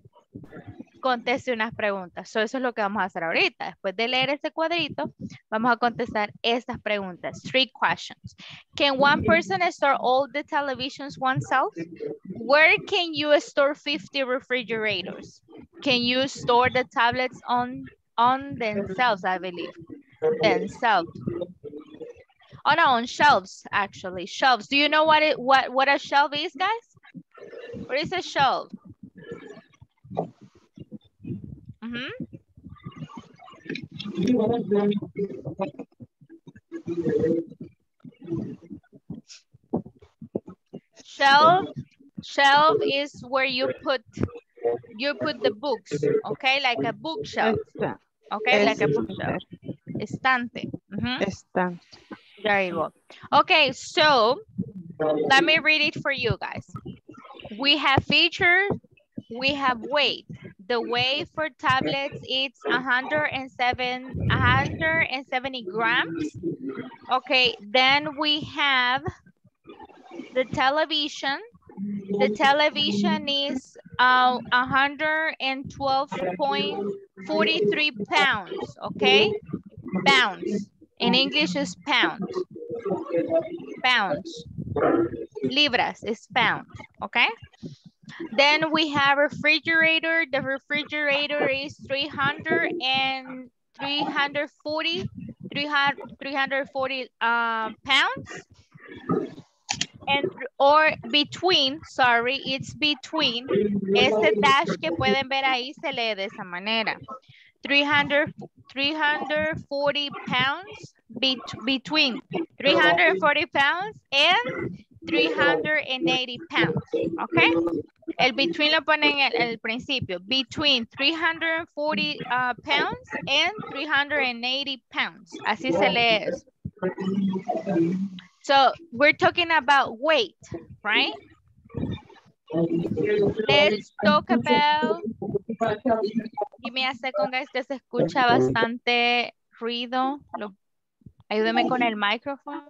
conteste unas preguntas. So, eso es lo que vamos a hacer ahorita. Después de leer este cuadrito, vamos a contestar estas preguntas. Three questions. Can one person store all the televisions oneself? Where can you store 50 refrigerators? Can you store the tablets on, on themselves, I believe? Themselves. Oh no, on shelves, actually. Shelves. Do you know what it what, what a shelf is, guys? What is a shelf? Mhm. Shelf, shelf is where you put you put the books, okay, like a bookshelf. Okay, like a bookshelf. Estante. Mhm. Estante. There you go. Okay, so let me read it for you guys. We have feature, we have weight. The weight for tablets is 107, 170 grams. Okay, then we have the television. The television is uh, 112.43 pounds, okay? Pounds. In English is pounds. Pounds. Libras is pounds, okay? Then we have refrigerator. The refrigerator is 300 and 340, 300, 340 uh, pounds. And, or between, sorry, it's between. Este dash que pueden ver ahí se lee de esa manera. 300, 340 pounds bet between 340 pounds and 380 pounds, okay? El between lo ponen en el, principio, between 340 uh, pounds and 380 pounds, así se lee. So we're talking about weight, right? Let's talk about, give me a second guys, que se escucha bastante ruido. Lo, ayúdeme con el micrófono.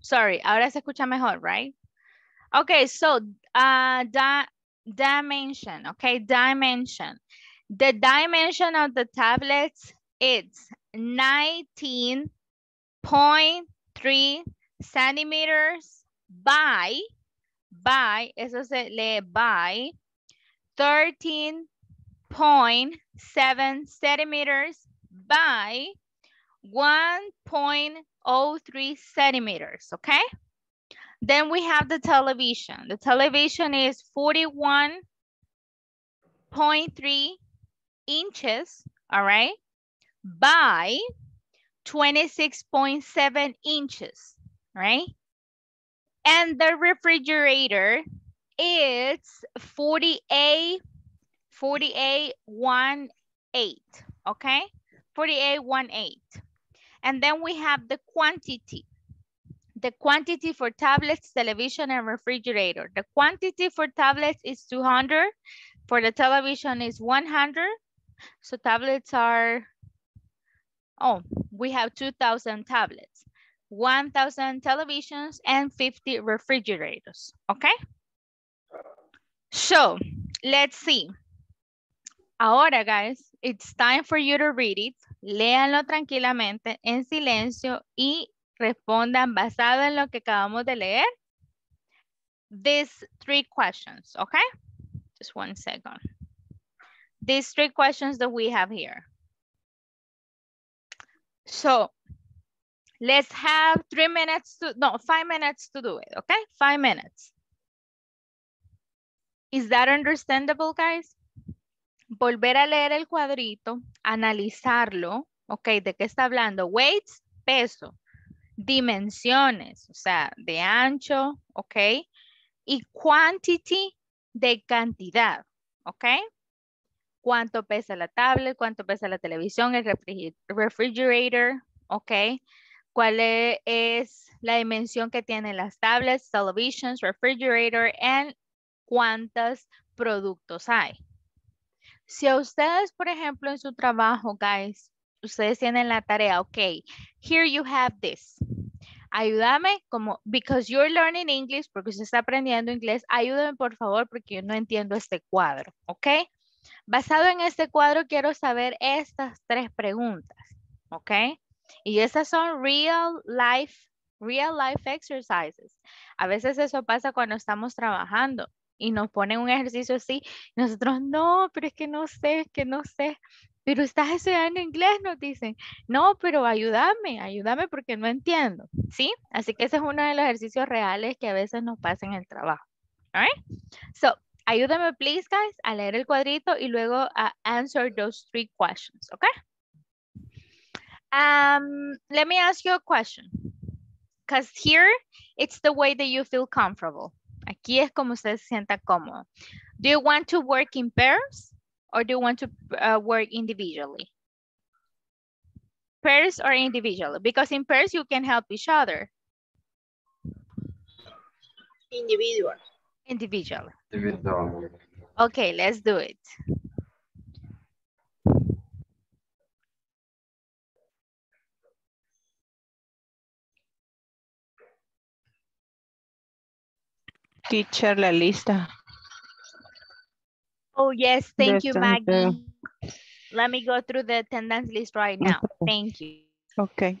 Sorry, ahora se escucha mejor, right? Okay, so uh, di dimension, okay, dimension. The dimension of the tablets is 19.3 centimeters by, by, eso se lee by, 13.7 centimeters by 1.03 centimeters, okay? Then we have the television. The television is 41.3 inches, all right, by 26.7 inches, right? And the refrigerator is 48, 48.18, okay? 40A18. And then we have the quantity. The quantity for tablets, television, and refrigerator. The quantity for tablets is 200. For the television is 100. So tablets are, oh, we have 2,000 tablets, 1,000 televisions, and 50 refrigerators, okay? So, let's see. Ahora, guys, it's time for you to read it. Léanlo tranquilamente, en silencio, y respondan basado en lo que acabamos de leer. These three questions, okay? Just one second. These three questions that we have here. So, let's have three minutes to, no, five minutes to do it, okay? Five minutes. Is that understandable, guys? Volver a leer el cuadrito, analizarlo, ok, ¿de qué está hablando? Weights, peso, dimensiones, o sea, de ancho, ok, y quantity de cantidad, ok. Cuánto pesa la tablet, cuánto pesa la televisión, el refrigerator, ok. ¿Cuál e- es la dimensión que tienen las tablets, televisions, refrigerator, and cuántos productos hay? Si a ustedes, por ejemplo, en su trabajo, guys, ustedes tienen la tarea, ok, here you have this. Ayúdame como, because you're learning English, porque usted está aprendiendo inglés, ayúdame por favor porque yo no entiendo este cuadro, ¿ok? Basado en este cuadro quiero saber estas tres preguntas, ¿ok? Y esas son real life, real life exercises. A veces eso pasa cuando estamos trabajando y nos ponen un ejercicio así, nosotros, no, pero es que no sé, es que no sé. Pero estás estudiando inglés, nos dicen. No, pero ayúdame, ayúdame porque no entiendo. ¿Sí? Así que ese es uno de los ejercicios reales que a veces nos pasa en el trabajo. All right? So, ayúdame, please, guys, a leer el cuadrito y luego a answer those three questions. Okay? Um, let me ask you a question. Because here, it's the way that you feel comfortable. Aquí es como usted se sienta cómodo. Do you want to work in pairs or do you want to uh, work individually? Pairs or individually? Because in pairs you can help each other. Individual. Individually. Individual. Okay, let's do it. Teacher, la lista. Oh, yes, thank you, Yes, thank Maggie. Let me go through the attendance list right now. Thank you. Okay.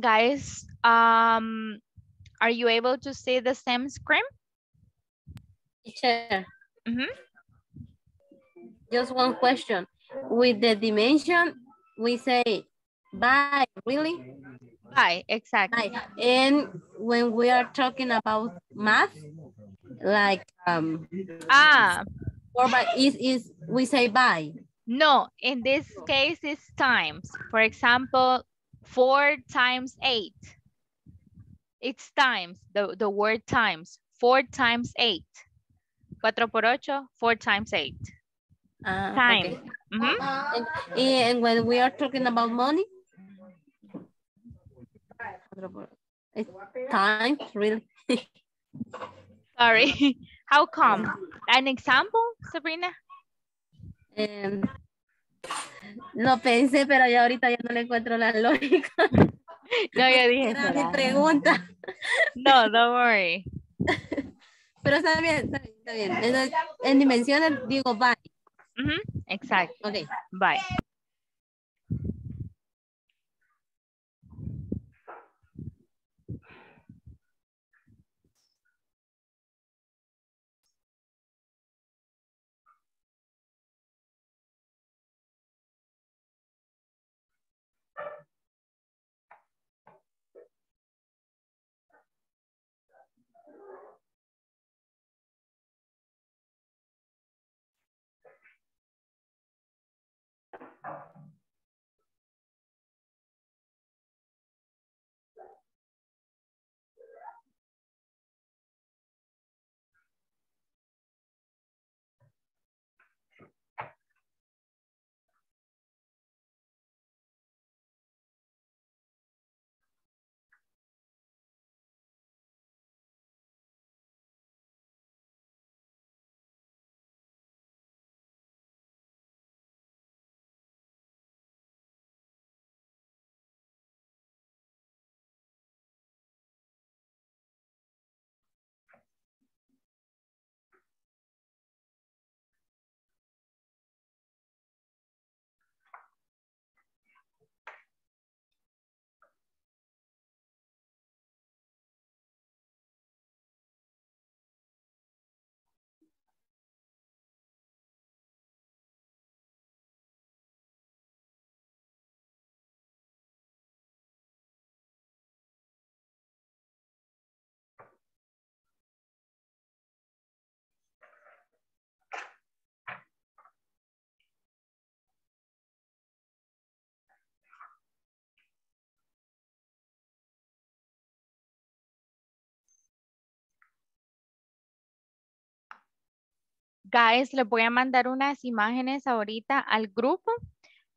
Guys, um, are you able to see the same screen? Teacher, Mhm. just one question. With the dimension, we say by, really? By, exactly. By. And when we are talking about math, like um Ah, or by is is we say by. no, in this case it's times. For example, four times eight. It's times, the, the word times. Four times eight. Cuatro por ocho, four times eight. Ah, Time. okay. Mhm. And, and when we are talking about money, it's time, really. Sorry, how come? An example, Sabrina? Em, lo pensé, pero ya ahorita ya no le encuentro la lógica. No, yo dije, Era mi pregunta. No, don't worry. Pero está bien, está bien, está bien. Entonces, en dimensiones digo by. Ujú, Exacto. Ok. Bye. Guys, les voy a mandar unas imágenes ahorita al grupo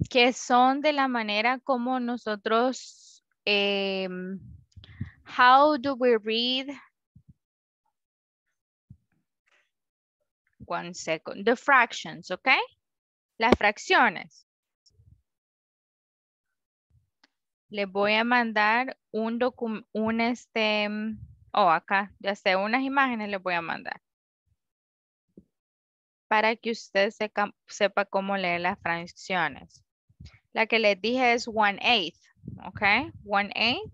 que son de la manera como nosotros, em, how do we read? One second, the fractions, ¿ok? Las fracciones. Les voy a mandar un documento, un este, oh, acá, ya sé, unas imágenes les voy a mandar. Para que usted sepa, cómo leer las fracciones. La que les dije es one eighth, ¿ok? One eighth.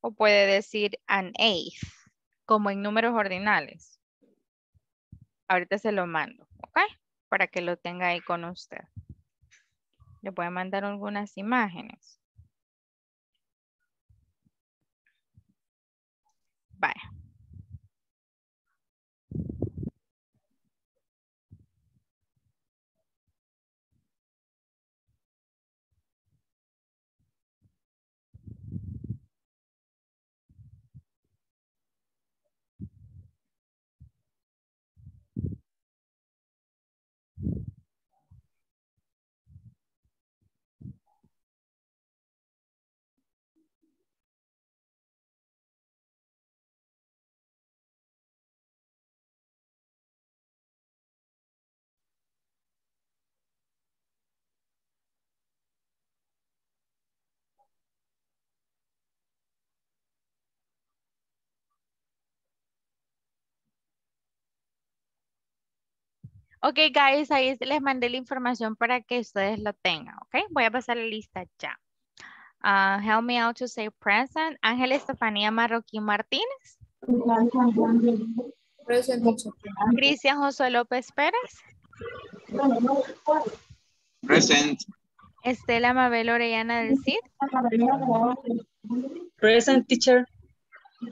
O puede decir an eighth, como en números ordinales. Ahorita se lo mando, ¿ok? Para que lo tenga ahí con usted. Le voy a mandar algunas imágenes. Vaya. Ok, guys, ahí les mandé la información para que ustedes lo tengan, ok? Voy a pasar la lista ya. Uh, help me out to say present. Ángel Estefanía Marroquín Martínez. Present. Cristian Josué López Pérez. Present. Estela Mabel Orellana del CID. Present teacher.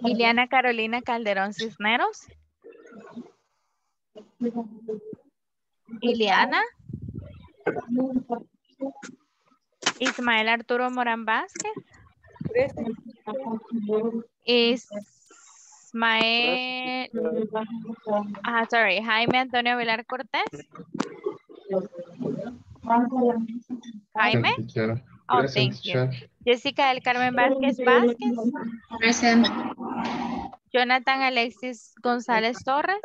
Liliana Carolina Calderón Cisneros. Iliana. Ismael Arturo Morán Vázquez. Ismael. Ah, sorry. Jaime Antonio Vilar Cortés. Jaime. Oh, thank you. Jessica del Carmen Vázquez Vázquez. Present. Jonathan Alexis González Torres.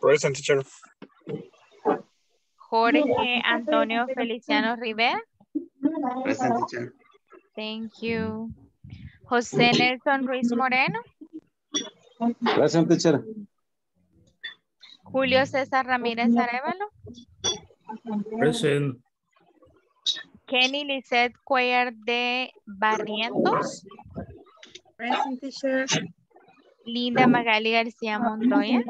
Present teacher. Jorge Antonio Feliciano Rivera. Present teacher. Thank you. José Nelson Ruiz Moreno. Present teacher. Julio César Ramírez Arevalo. Present. Kenny Lisette Cuellar de Barrientos. Present teacher. Linda Magali García Montoya.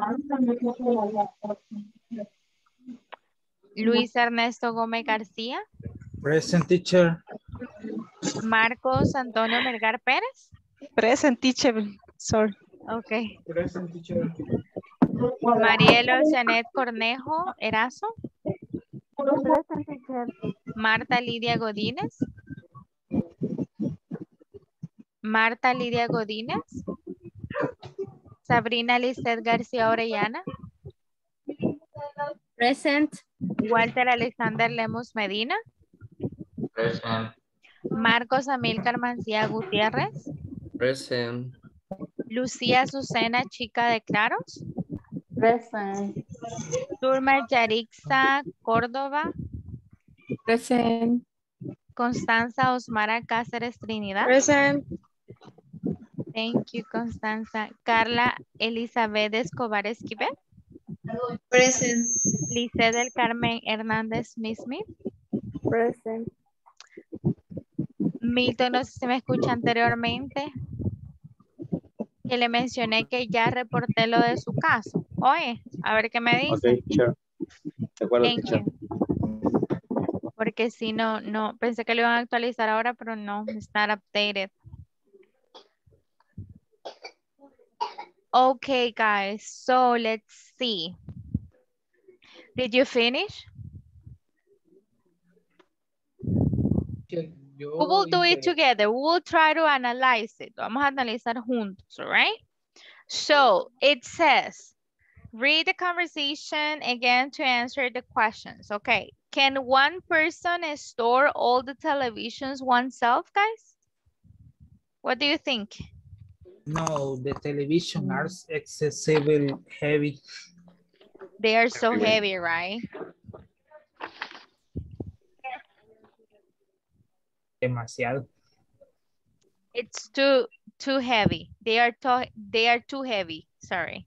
Luis Ernesto Gómez García. Present teacher. Marcos Antonio Melgar Pérez. Present teacher. Sorry. Ok. Present teacher. Marielo Janet Cornejo Erazo. Marta Lidia Godínez. Marta Lidia Godínez. Sabrina Lizeth García Orellana. Present. Walter Alexander Lemos Medina. Present. Marcos Amílcar Mancía Gutiérrez. Present. Lucía Azucena Chica de Claros. Present. Turma Yarixa Córdoba. Present. Constanza Osmara Cáceres Trinidad. Present. Thank you, Constanza. Carla Elizabeth Escobar Esquivel. Present. Lice del Carmen Hernández Smith Smith. Present. Milton, no sé si me escucha anteriormente. Que le mencioné que ya reporté lo de su caso. Oye, a ver qué me dice. Ok, teacher. De acuerdo, Thank teacher. you. Porque si no, no, pensé que lo iban a actualizar ahora, pero no, it's not updated. Okay, guys, so let's see. Did you finish? We will do it together. We will try to analyze it. Vamos a analizar juntos, all right? So it says, Read the conversation again to answer the questions. Okay. Can one person store all the televisions oneself, guys? What do you think? No, the television are excessively heavy. They are so heavy, right? Demasiado. It's too too heavy. They are too they are too heavy. Sorry.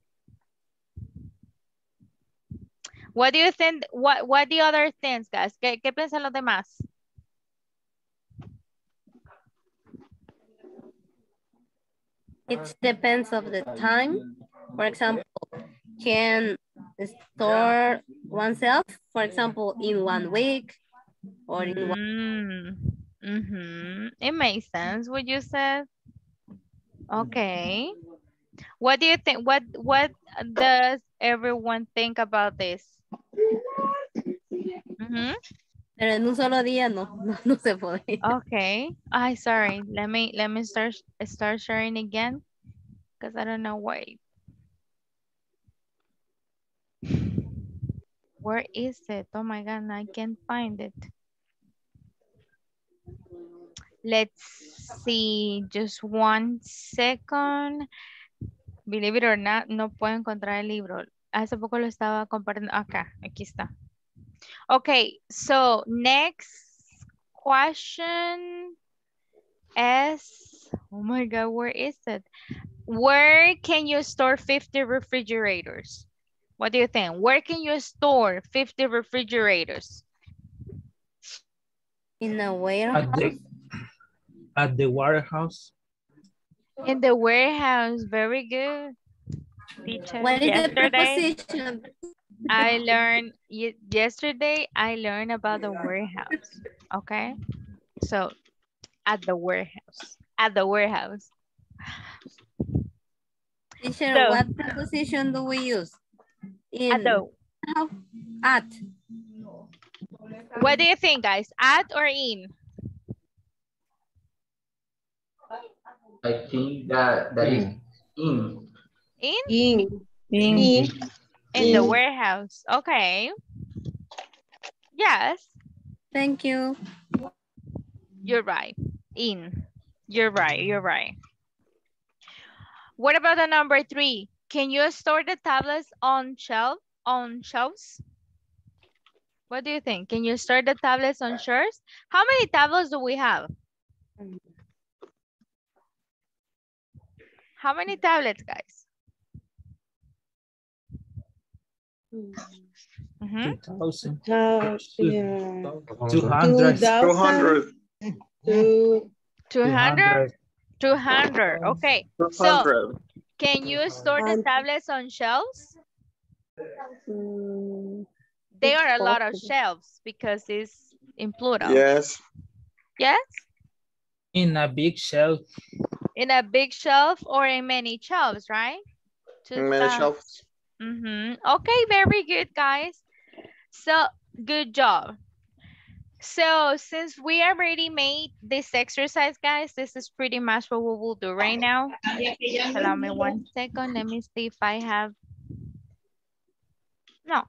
What do you think? What what the other things, guys? ¿Qué, qué piensan los demás? It depends of the time. For example, can store oneself, for example, in one week or in one Mm, mhm. It makes sense what you said. Okay. What do you think? What what does everyone think about this? Mhm. Pero en un solo día no, no, no se puede. Okay. I sorry. Let me let me start start sharing again because I don't know why. Where is it? Oh my god, I can't find it. Let's see, just one second. Believe it or not, no puedo encontrar el libro. Hace poco lo estaba compartiendo. Acá, aquí está. Okay, so next question is, oh my God, where is it? Where can you store 50 refrigerators? What do you think? Where can you store 50 refrigerators? In a At warehouse. the, at the warehouse. In the warehouse, very good. Teacher, What is the yesterday, preposition? I learned, yesterday, I learned about the warehouse, okay? So, at the warehouse, at the warehouse. Teacher, So- what preposition do we use? In At the, at. what do you think, guys? At or in? I think that that is in. In? In. In. In. In the warehouse, okay. Yes, Thank you. you're right. In, you're right, you're right. What about the number three? Can you store the tablets on shelf, on shelves? What do you think? Can you store the tablets on shelves? How many tablets do we have? How many tablets, guys? Mhm. 2000. Uh, yeah. 200. 2000. Two. 200? 200, okay. So, 200. Can you store the tablets on shelves? Mm, They are a lot of shelves because it's in plural. Yes. Yes? In a big shelf. In a big shelf or in many shelves, right? Many shelves. Mm-hmm. Okay, very good, guys. So, good job. So, since we already made this exercise, guys, this is pretty much what we will do right now. Allow me one second. Let me see if I have... No.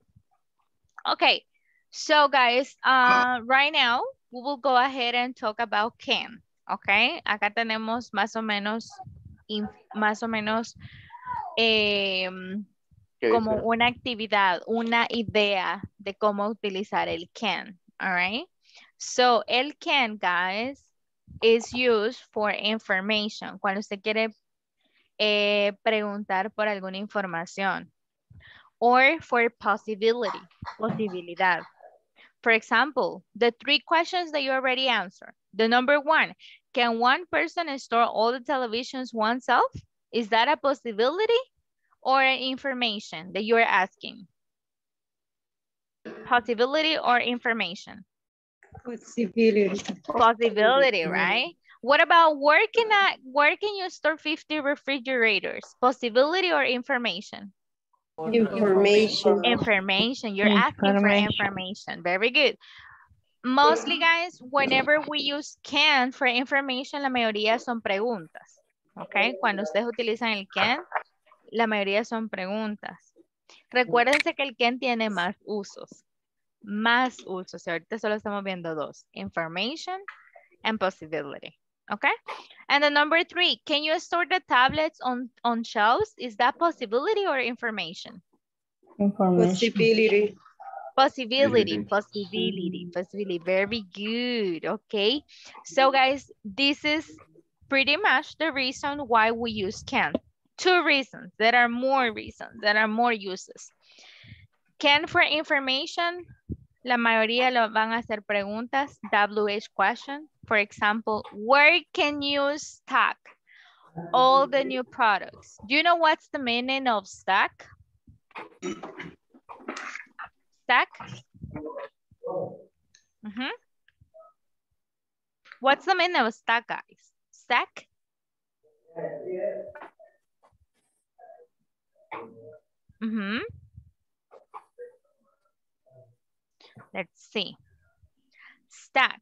Okay. So, guys, uh, right now, we will go ahead and talk about can. Okay. Acá tenemos más o menos, más o menos, ¿Qué como dice? una actividad, una idea de cómo utilizar el can, all right? So, el can, guys, is used for information. Cuando usted quiere eh, preguntar por alguna información. Or for possibility, posibilidad. For example, the three questions that you already answered. The number one, can one person store all the televisions oneself? Is that a possibility? or information that you're asking? Possibility or information? Possibility. Possibility, right? What about where can I, where can you store 50 refrigerators? Possibility or information? Information. Information. You're asking for Information. information. Very good. Mostly, guys, whenever we use can for information, la mayoría son preguntas. ¿Ok? Cuando ustedes utilizan el can, la mayoría son preguntas. Recuérdense que el can tiene más usos. Más usos. Y ahorita solo estamos viendo dos. Information and possibility. Okay? And the number three, can you store the tablets on, on shelves? Is that possibility or information? Information. Possibility. Possibility, possibility, possibility. Very good. Okay. So guys, this is pretty much the reason why we use can. Two reasons. There are more reasons. There are more uses. Can for information. La mayoría lo van a hacer preguntas. WH question. For example, where can you stack all the new products? Do you know what's the meaning of stack? Stack? Mhm. What's the meaning of stack, guys? Stack? Mhm. Let's see. Stack.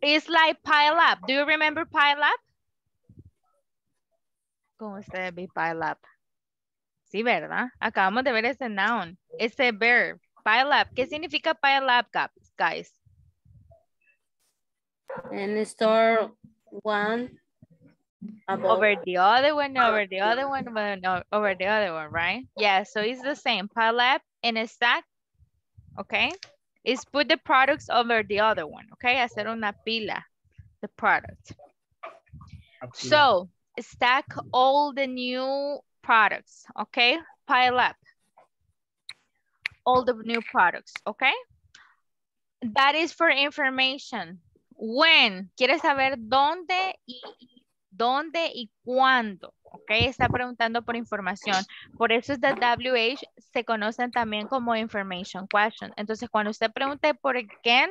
It's like pile up. Do you remember pile up? ¿Cómo ustedes ve pile up? Sí, ¿verdad? Acabamos de ver ese noun, ese verb, pile up. ¿Qué significa pile up, guys? And store one above. Over the other one, over the other one, over the other one, right? Yeah, so it's the same. Pile up in a stack, okay? Is put the products over the other one, okay? Hacer una pila, the product. So, stack all the new products, okay? Pile up all the new products, okay? That is for information. When, quiere saber dónde y dónde y cuándo, ok? Está preguntando por información. Por eso es de WH se conocen también como information question. Entonces, cuando usted pregunte por quién,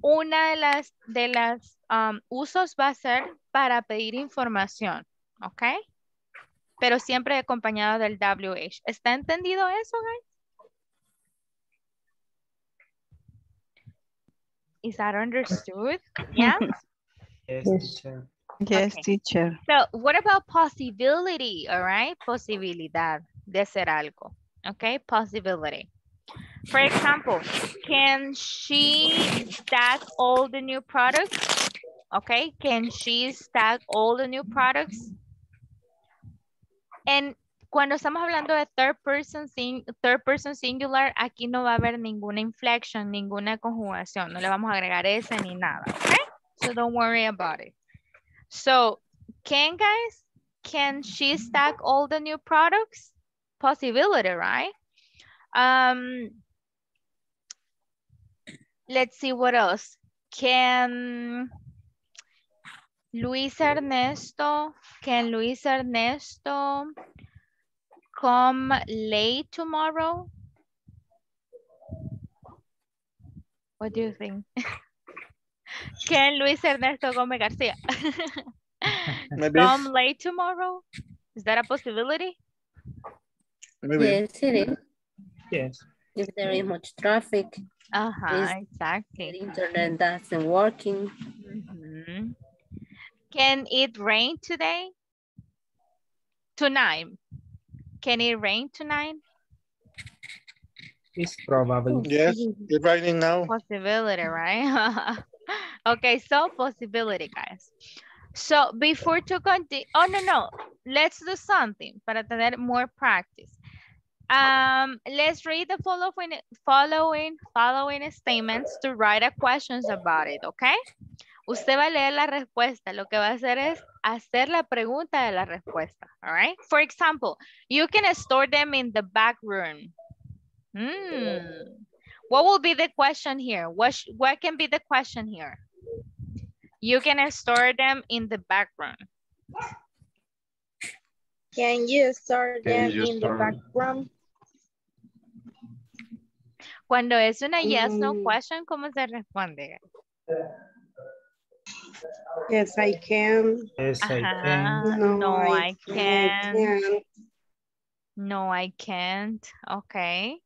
una de las, de las um, usos va a ser para pedir información, ¿ok? Pero siempre acompañado del WH. ¿Está entendido eso, guys? Is that understood? Yeah? Yes, teacher. Yes, Okay. teacher. So, what about possibility, all right? Posibilidad de hacer algo, okay? Possibility. For example, can she stack all the new products? Okay, can she stack all the new products? And cuando estamos hablando de third person, sing- third person singular, aquí no va a haber ninguna inflection, ninguna conjugación. No le vamos a agregar ese ni nada, okay? So don't worry about it. So, can guys, can she stack all the new products? Possibility, right? Um, let's see what else. Can Luis Ernesto, can Luis Ernesto come late tomorrow? What do you think? Can Luis Ernesto Gómez Garcia Maybe. come late tomorrow? Is that a possibility? Maybe. Yes, it is. Yes. If there is much traffic, Uh-huh, exactly. the internet doesn't working. Mhm. Can it rain today? Tonight. Can it rain tonight? It's probably. Yes, it's raining now. Possibility, right? okay, so possibility, guys. So before to continue, oh no, no, let's do something para tener more practice. Um, let's read the following, following, following statements to write a questions about it, okay? Usted va a leer la respuesta. Lo que va a hacer es hacer la pregunta de la respuesta, all right? For example, you can store them in the back room. Hmm. What will be the question here? What, what can be the question here? You can store them in the background. Can you store Can them you in the store- background? Cuando es una yes, no Mm. question, ¿cómo se responde? Yes, I can. Yes, I can. No, No, I I can. can't. No, I can't. Okay.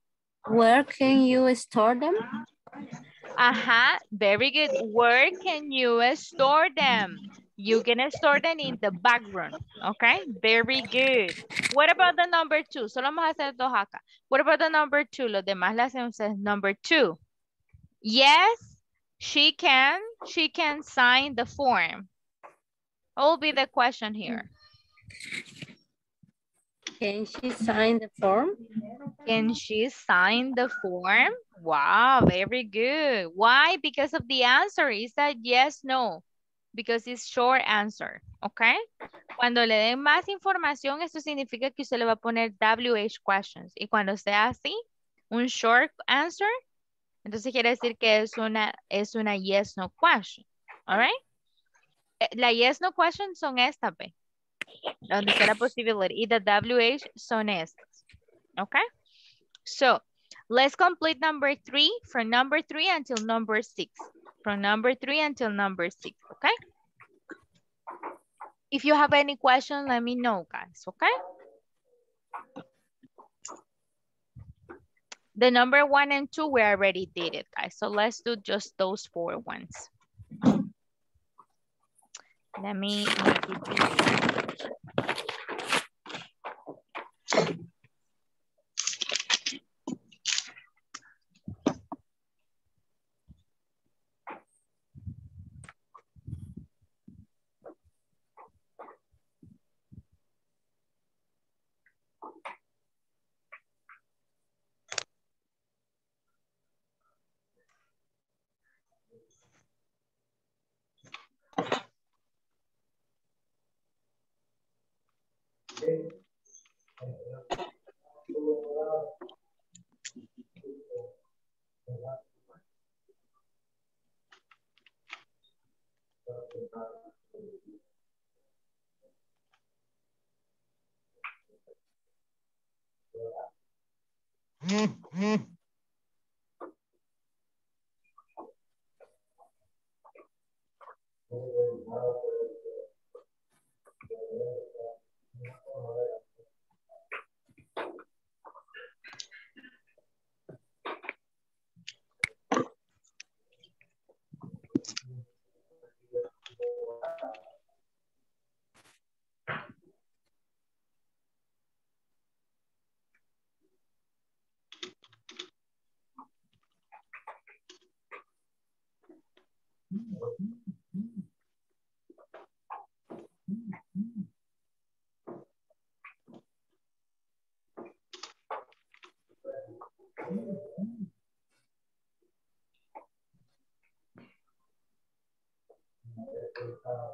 Where can you store them? Aha, very good. Where can you store them? You can store them in the background, okay? Very good. What about the number two? Solo vamos a hacer dos acá. What about the number two? Los demás le hacen ustedes number two. Yes, she can, she can sign the form. What will be the question here? Can she sign the form? Can she sign the form? Wow, very good. Why? Because of the answer. Is that yes, no? Because it's short answer, ¿ok? Cuando le den más información, esto significa que usted le va a poner WH questions. Y cuando sea así, un short answer, entonces quiere decir que es una, es una yes, no question. All right? Eh, La yes, no question son estas, ¿ve? Donde está la possibility. Y the WH son estas. Okay? So, let's complete number three from number three until number six. From number three until number six, okay? If you have any question, let me know, guys, okay? The number one and two, we already did it, guys. So let's do just those four ones. Let me make it Hum, hum.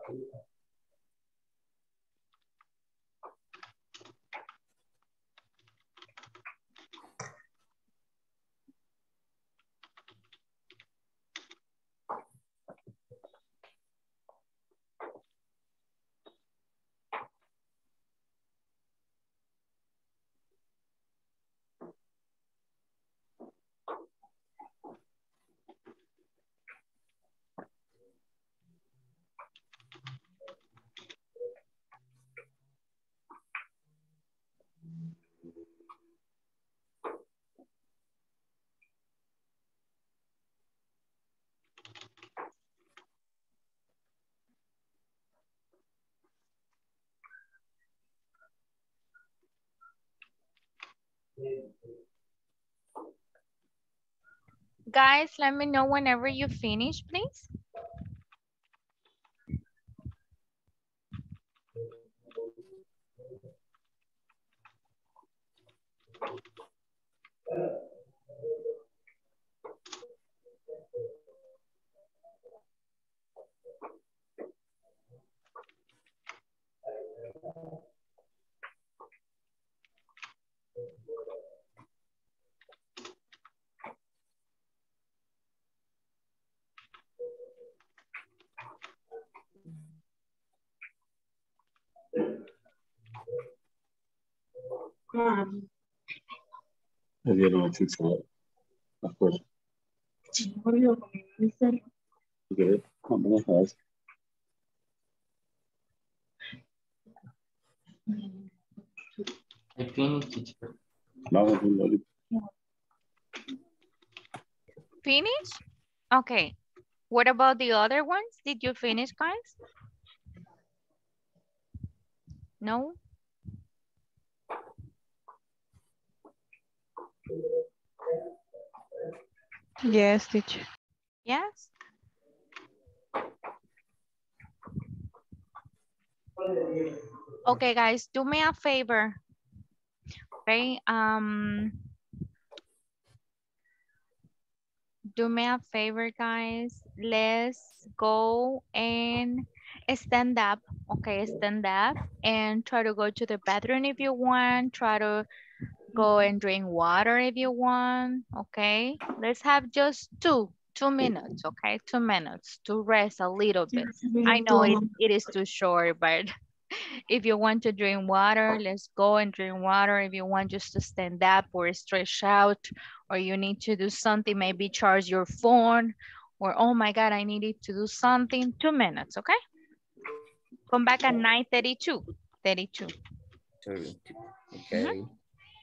uh, Guys, let me know whenever you finish, please. I did not think so. Of course. Okay, how many has? I finished teacher. Now think that it- Finish? Okay. What about the other ones? Did you finish, guys? No? Yes, teacher. Yes? Okay, guys, do me a favor. Okay, um, do me a favor, guys. Let's go and stand up. Okay, stand up and try to go to the bathroom if you want. Try to go and drink water if you want. Okay, let's have just two, two minutes. Okay, two minutes to rest a little bit. I know it, it is too short, but if you want to drink water, let's go and drink water. If you want just to stand up or stretch out, or you need to do something, maybe charge your phone, or oh my God, I needed to do something, two minutes, okay? Come back at 9.32, 32, 32. Mm-hmm. Okay.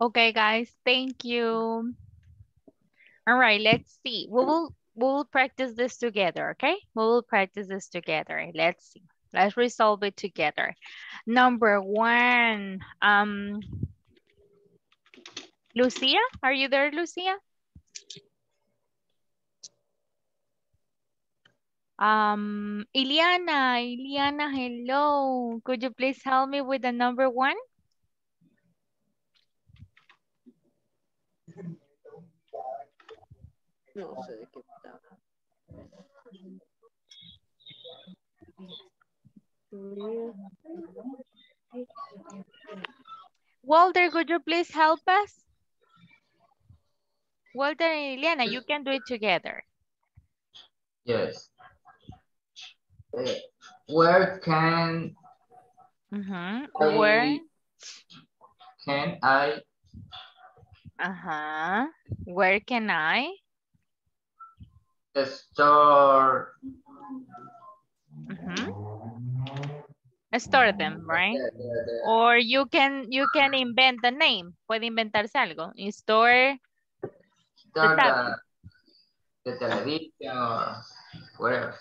Okay, guys, thank you. All right, let's see. We will we will practice this together, okay? We will practice this together. Let's see. Let's resolve it together. Number one, um, Lucia, are you there, Lucia? Um, Iliana, Iliana, hello. Could you please help me with the number one? No sé de qué está. Walter, could you please help us? Walter and Iliana, you can do it together. Yes. Uh, where can Mhm. I- Where? can I Uh-huh. Where can I? Store Mhm. Store them, right? the, the, the, Or you can you can invent the name. Puede inventarse algo. Store store tablet. the, the television or whatever?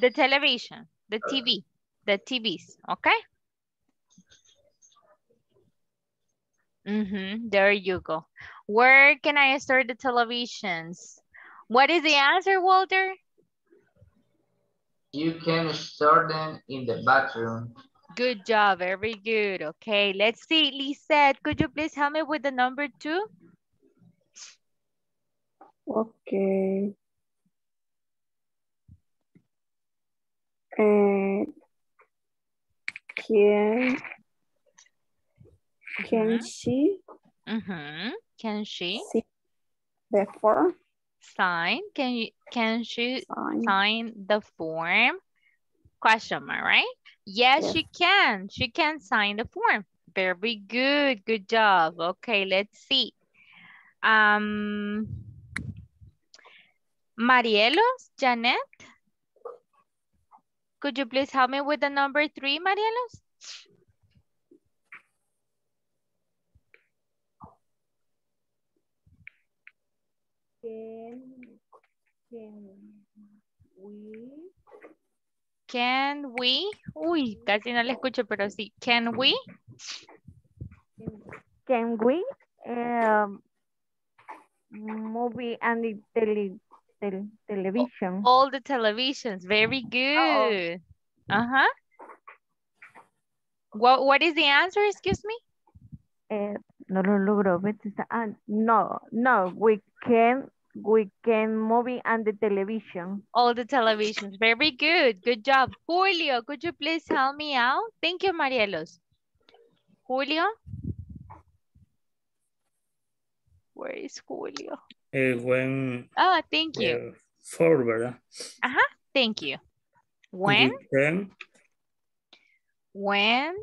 the television, the TV, the TVs, okay? Mm-hmm. There you go. Where can I store the televisions? What is the answer, Walter? You can store them in the bathroom. Good job, very good. Okay, let's see, Lisette, could you please help me with the number two? Okay. And can Can mm-hmm. she? Uh -huh. Can she? See before? Sign? Can you can she Sign. sign the form? Question mark, right? Yes, Yes. she can. She can sign the form. Very good. Good job. Okay, let's see. Um, Marielos, Janet, could you please help me with the number three, Marielos? Can, can we Can we? Uy, casi no le escucho, pero sí. Can we? Can we um, movie and the tele, tele, television? All the televisions. Very good. Uh-huh. What, what is the answer, excuse me? Eh, no lo logro. ah, no, no, we can, we can movie and the television. All the televisions. Very good. Good job. Julio, could you please help me out? Thank you, Marielos. Julio? Where is Julio? Eh, when Ah, thank you. eh, for, ¿verdad? Ajá, thank you. When? We can, When?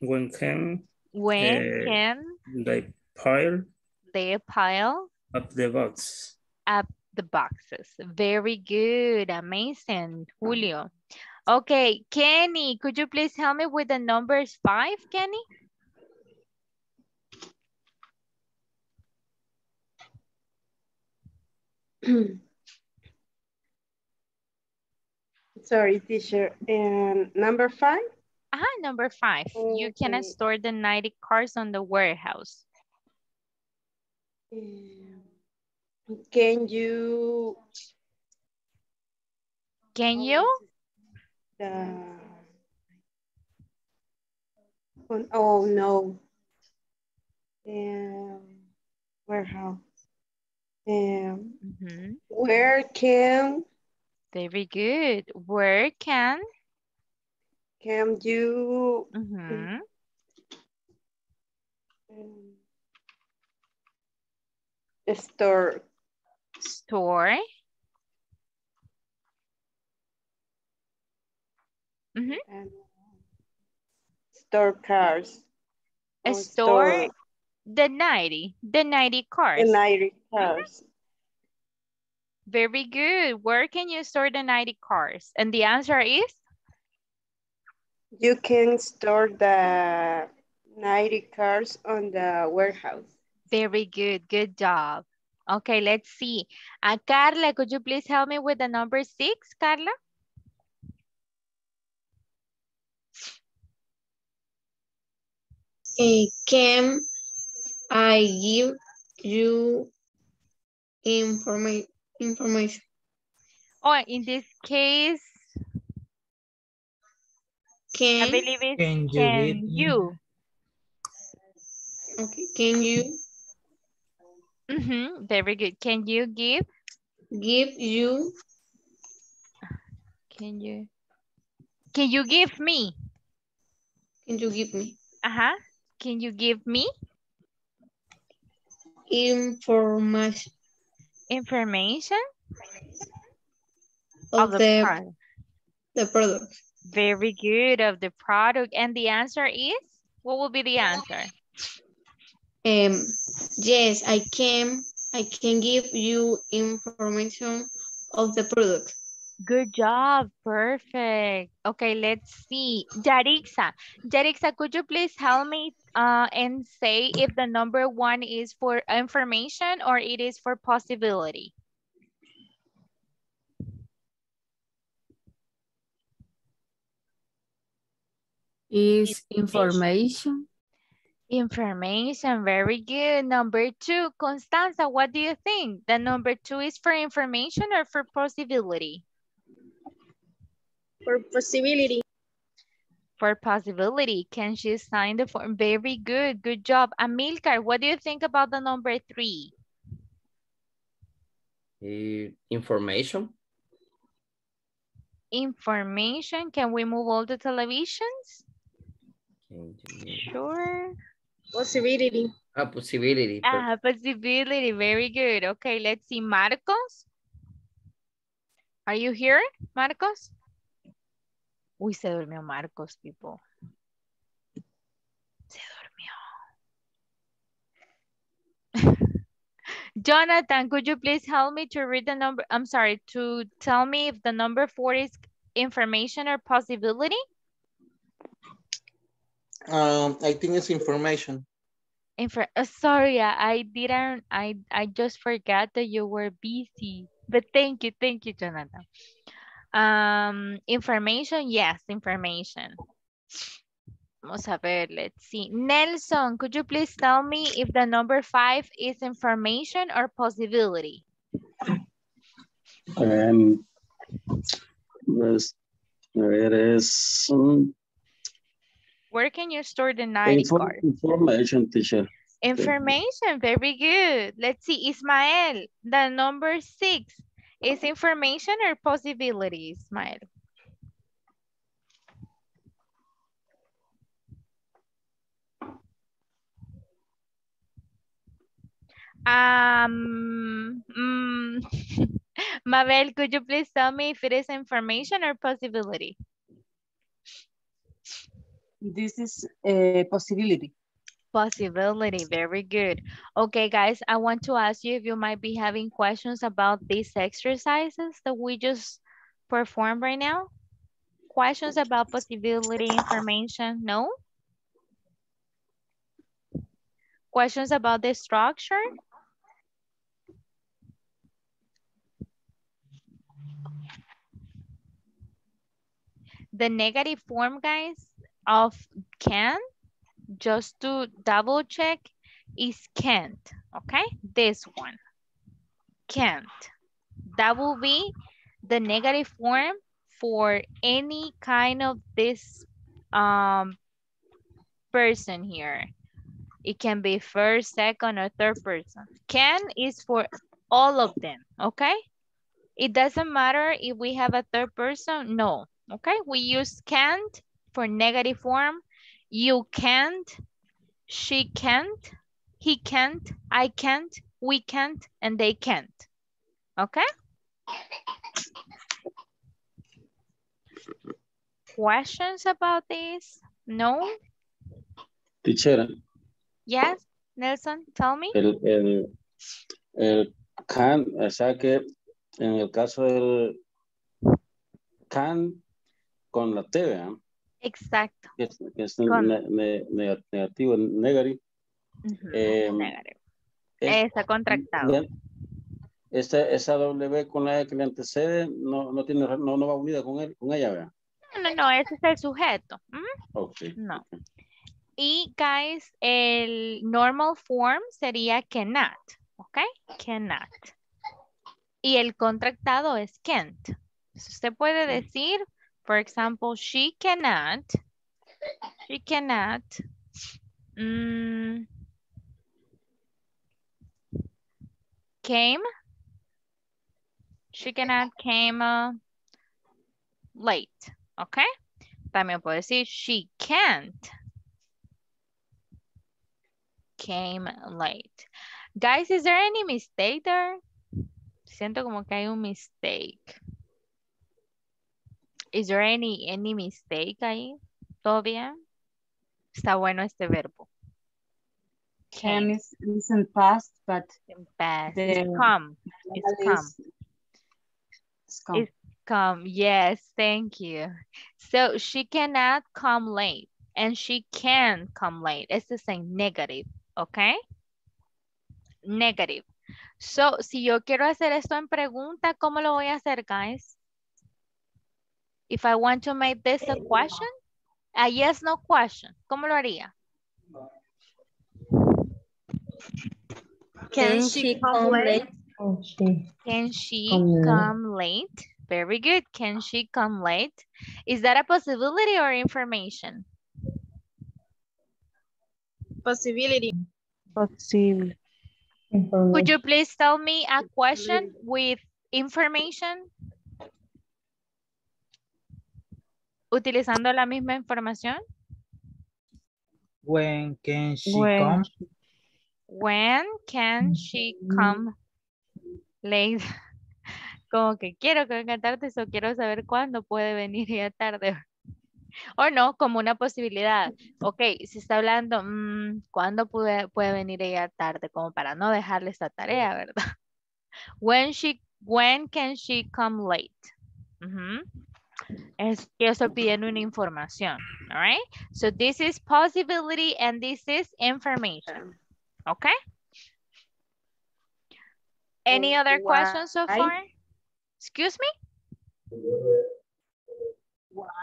when can When eh, can they pile they pile up the box? up the boxes? Very good. Amazing, Julio. Okay, Kenny, could you please help me with the numbers five, Kenny? Sorry, teacher. And number five? Aha, number five. You cannot Okay. store the 90 cars on the warehouse. Um, Can you? Can you? The, oh, oh, no. Um, warehouse. Um, Mhm. where can Very good. Where can? can you Mhm. um, store Store. Mhm. and store cars? A or store, the 90, the 90 cars. the 90 cars? Very good. Where can you store the 90 cars? And the answer is? You can store the 90 cars on the warehouse. Very good. Good job. Okay, let's see. Uh, Carla, could you please help me with the number six, Carla? Eh, can I give you informa information? Oh, in this case, I Can, believe it's Can can you give you. okay, can you Mhm, Very good. Can you give? give you Can you? Can you give me? can you give me Uh-huh. Can you give me information information of, the, the product? the product? Very good of the product. And the answer is? What will be the answer? Um, yes, I can I can give you information of the product. Good job. Perfect. Okay, let's see. Yarixa. Yarixa, could you please help me uh, and say if the number one is for information or it is for possibility? Is information. Information, very good. Number two, Constanza, what do you think? The number two is for information or for possibility? For possibility. For possibility. Can she sign the form? Very good. Good job. Amilcar, what do you think about the number three? Eh, information. information. Can we move all the televisions? Sure. Possibility. A possibility. but- Ah, possibility. Very good. Okay, let's see. Marcos. Are you here, Marcos? Uy, se durmió Marcos, people. Se durmió. Jonathan, could you please help me to read the number? I'm sorry, to tell me if the number four is information or possibility? Um, I think it's information. Infor uh, sorry, I, I didn't, I, I just forgot that you were busy. But thank you, thank you, Jonathan. Um, information, yes, information. Vamos a ver, let's see. Nelson, could you please tell me if the number five is information or possibility? Um, pues, a ver, es um, Where can you store the 90 info- card? information, teacher. Information, very good. Let's see, Ismael, the number six is information or possibility, Ismael? Um, mm, Mabel, could you please tell me if it is information or possibility? This is a possibility. Possibility, very good. Okay, guys, I want to ask you if you might be having questions about these exercises that we just performed right now. Questions about possibility information, no? Questions about the structure? The negative form, guys, of can just to double check is can't, okay? This one, can't. That will be the negative form for any kind of this um, person here. It can be first, second, or third person. Can is for all of them, okay? It doesn't matter if we have a third person, no, okay? We use can't for negative form. You can't, she can't, he can't, I can't, we can't, and they can't, okay? Questions about this? No? Teacher, Yes? Nelson, tell me. el, el, el can, o sea que en el caso del can con la T. Exacto. que es, que es Con- ne- ne- nega- negativo, negative. Eh, es- Está contractado. Esa, esa W con la E que le antecede no, no, tiene, no, no va unida con, él, con ella, ¿verdad? No, no, no, ese es el sujeto. ¿m? Ok. No. Y, guys, el normal form sería cannot, ¿ok? Cannot. Y el contractado es can't. Entonces, usted puede decir, por example, she cannot, she cannot, mm, came, she cannot came uh, late, ¿ok? También puede decir she can't came late. Guys, is there any mistake there? Siento como que hay un mistake. Is there any, any mistake ahí? ¿Todo bien? Está bueno este verbo. Can is, isn't past, but Past. the It's come. It's come. is- it's come. It's come. Yes, thank you. So she cannot come late and she can come late. It's the same negative, okay? Negative. So, si yo quiero hacer esto en pregunta, ¿cómo lo voy a hacer, guys? If I want to make this a question, a yes, no question, ¿cómo lo haría? Can she come late? Can she Come late. late? Very good. Can she come late? Is that a possibility or information? Possibility. Possible. Could you please tell me a question with information? Utilizando la misma información. When can she When. come? When can she come late? Como que quiero que venga tarde, o quiero saber cuándo puede venir ella tarde. O no, como una posibilidad. Ok, si está hablando, mm, ¿cuándo puede, puede venir ella tarde? Como para no dejarle esta tarea, ¿verdad? When she, when can she come late? Es que estoy pidiendo una información, all right? So this is possibility and this is information, okay? Any other questions so Why? far? Excuse me?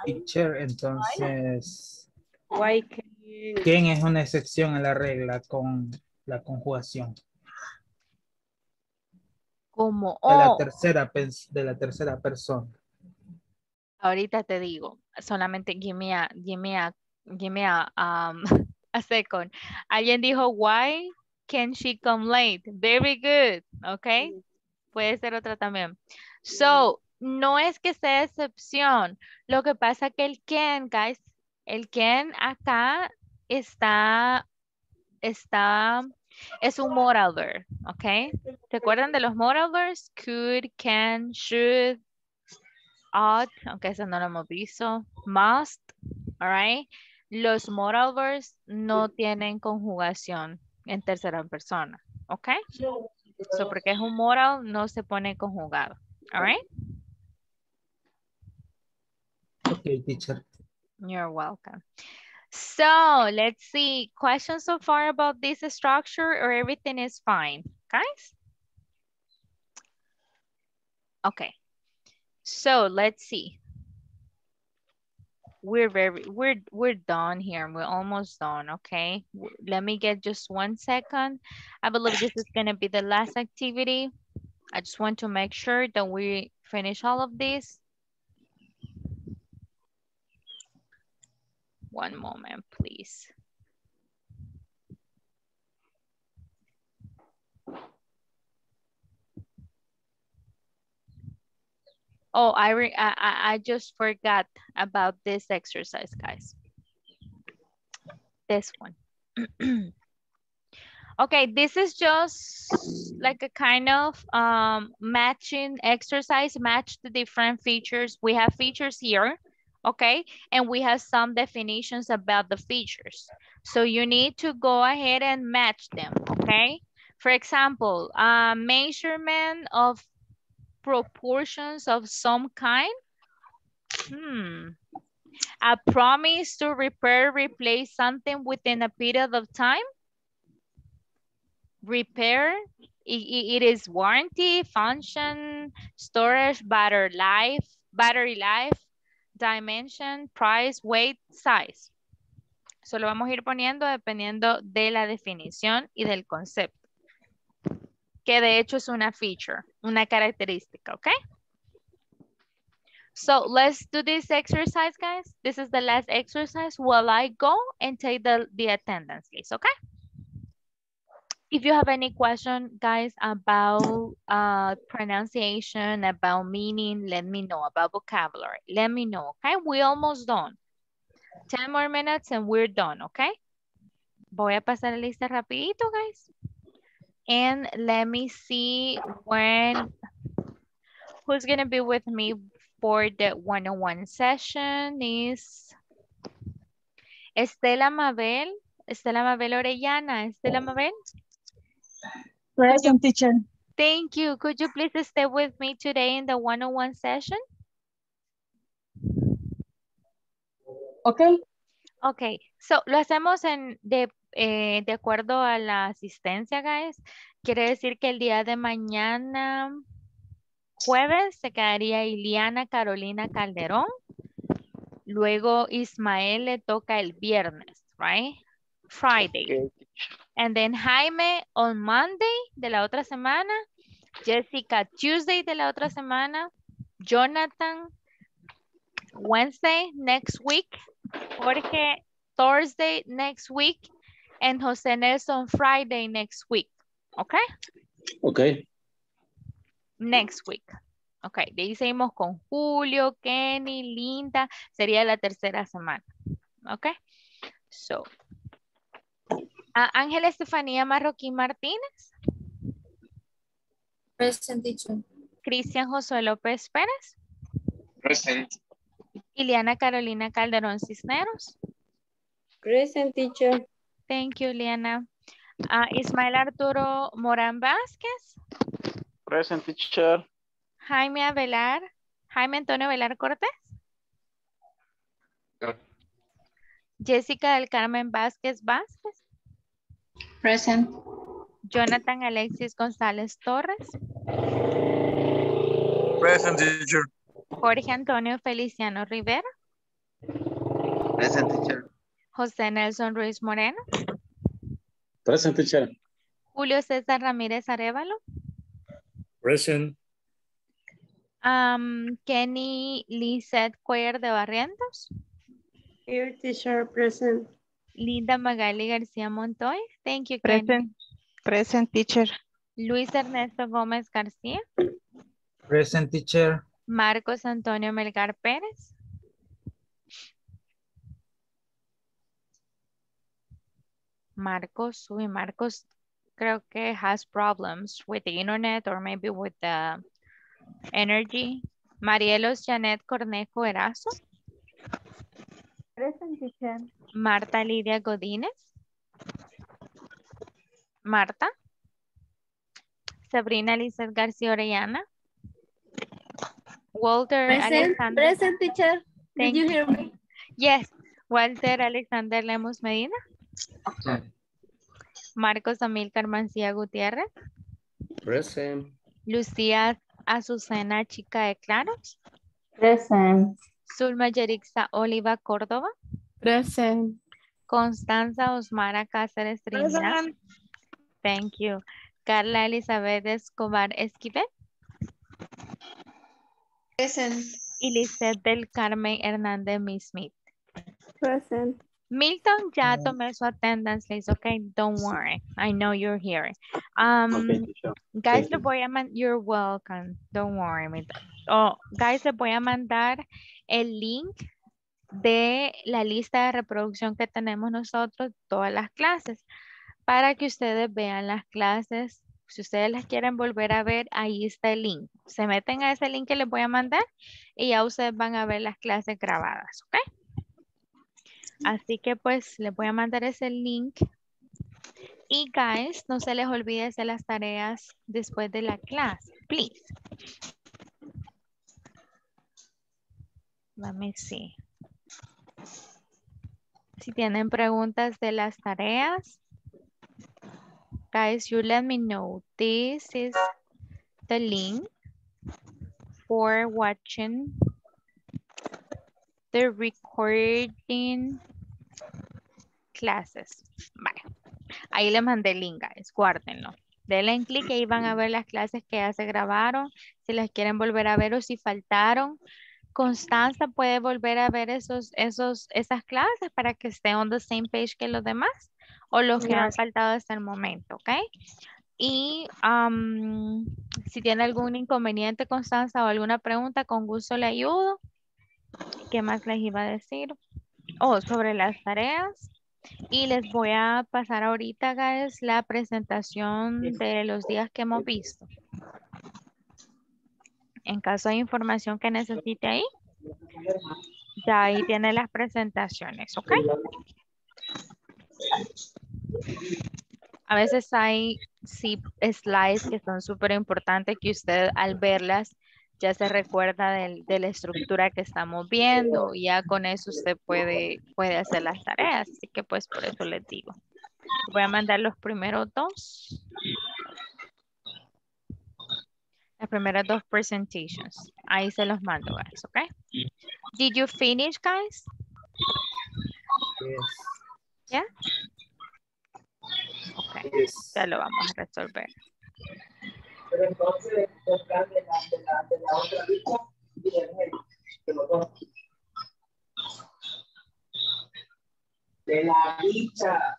Teacher, entonces, Why can ¿quién es una excepción a la regla con la conjugación? Como, De la oh, tercera, de la tercera persona. Ahorita te digo, solamente give me a, give me a, give me a, um, a second. Alguien dijo, why can she come late? Very good, okay? Puede ser otra también. So, no es que sea excepción. Lo que pasa que el can, guys, el can acá está, está, es un moral verb, ¿ok? ¿Se acuerdan de los moral verbs? Could, can, should, ought, aunque eso no lo hemos visto, must, alright. Los moral verbs no tienen conjugación en tercera persona, ¿ok? So, porque es un moral, no se pone conjugado, alright? Ok, teacher. You're welcome. So let's see. Questions so far about this structure or everything is fine, guys? Okay. So let's see. We're very we're we're done here. We're almost done, okay? Let me get just one second. I believe this is gonna be the last activity. I just want to make sure that we finish all of this. One moment, please. Oh, I, re I, I just forgot about this exercise, guys. This one. okay, this is just like a kind of um, matching exercise, match the different features. We have features here, okay? And we have some definitions about the features. So you need to go ahead and match them, okay? For example, uh, measurement of proportions of some kind. Hmm. A promise to repair, replace something within a period of time. Repair, i- i- it is warranty, function, storage, battery life, battery life, dimension, price, weight, size. Solo vamos a ir poniendo dependiendo de la definición y del concepto. Que de hecho es una feature, una característica, ¿ok? So let's do this exercise, guys. This is the last exercise while I go and take the, the attendance list, okay? If you have any question, guys, about uh, pronunciation, about meaning, let me know. About vocabulary, let me know, okay? We're almost done. 10 more minutes and we're done, okay? Voy a pasar la lista rapidito, guys. And let me see when, who's gonna be with me for the one-on-one session is Estela Mabel. Estela Mabel Orellana. Estela Mabel? Present teacher. Thank you. Could you please stay with me today in the one-on-one session? Okay. Okay, so lo hacemos en de, eh, de acuerdo a la asistencia, guys. Quiere decir que el día de mañana, jueves, se quedaría Iliana Carolina Calderón. Luego Ismael le toca el viernes, right? Friday. And then Jaime on Monday de la otra semana. Jessica Tuesday de la otra semana. Jonathan Wednesday next week. Jorge Thursday next week. And Jose Nelson Friday next week. Okay? Okay. Next week. Ok, de ahí seguimos con Julio, Kenny, Linda. Sería la tercera semana. Ok. So. Ángela Estefanía Marroquín Martínez. Present teacher. Cristian Josué López Pérez. Present. Ileana Carolina Calderón Cisneros. Present teacher. Thank you, Ileana. Ah, Ismael Arturo Morán Vázquez. Present teacher. Jaime Avelar. Jaime Antonio Velar Cortés. Jessica del Carmen Vázquez Vázquez. Present. Jonathan Alexis González Torres. Present teacher. Jorge Antonio Feliciano Rivera. Present teacher. José Nelson Ruiz Moreno. Present teacher. Julio César Ramírez Arevalo. Present. Am, Kenny Lizeth Cuellar de Barrientos. Here teacher present. Linda Magali García Montoy. Thank you, Kenny. Present. Present teacher. Luis Ernesto Gómez García. Present teacher. Marcos Antonio Melgar Pérez. Marcos, uy, Marcos creo que has problems with the internet or maybe with the energy. Marielos Janet Cornejo Erazo. Present teacher. Marta Lidia Godínez. Marta. Sabrina Lizeth García Orellana. Walter Present, Alexander. present teacher. Thank Did you hear me? Yes. Walter Alexander Lemos Medina. Marcos Amílcar Mancía Gutiérrez. Present. Lucía Azucena Chica de Claros. Present. Zulma Yerixa Oliva Córdoba. Present. Constanza Osmara Cáceres Trinidad. Thank you. Carla Elizabeth Escobar Esquivel. Present. Y del Carmen Hernández Miss Smith. Present. Milton ya tomé su attendance list, okay? Don't worry. I know you're here. Um, Okay, guys, le voy a mandar, you're welcome. Don't worry, Milton. Oh, guys, les voy a mandar el link de la lista de reproducción que tenemos nosotros, todas las clases, para que ustedes vean las clases. Si ustedes las quieren volver a ver, ahí está el link. Se meten a ese link que les voy a mandar y ya ustedes van a ver las clases grabadas, ¿ok? Así que pues les voy a mandar ese link. Y guys, no se les olvide hacer las tareas después de la clase, please. Let me see. Si tienen preguntas de las tareas, guys, you let me know. This is the link for watching the recording classes. Vale. Ahí les mandé el link, guys. Guárdenlo. Denle en clic y ahí van a ver las clases que ya se grabaron. Si las quieren volver a ver o si faltaron. Constanza puede volver a ver esos, esos, esas clases para que esté on the same page que los demás o los que han faltado hasta el momento, ¿ok? Y am, si tiene algún inconveniente, Constanza, o alguna pregunta, con gusto le ayudo. ¿Qué más les iba a decir? Oh, sobre las tareas. Y les voy a pasar ahorita, guys, la presentación de los días que hemos visto. En caso de información que necesite ahí, ya ahí tiene las presentaciones, ¿ok? A veces hay slides que son súper importantes que usted al verlas ya se recuerda del- de la estructura que estamos viendo y ya con eso usted puede, puede hacer las tareas. Así que pues por eso les digo. Voy a mandar los primeros dos. Las primeras dos presentations. Ahí se los mando, guys, ¿ok? Did you finish, guys? ¿Ya? Ok, ya lo vamos a resolver. Pero entonces, los de la, de la, de la otra lista y del medio, de los dos. De la dicha.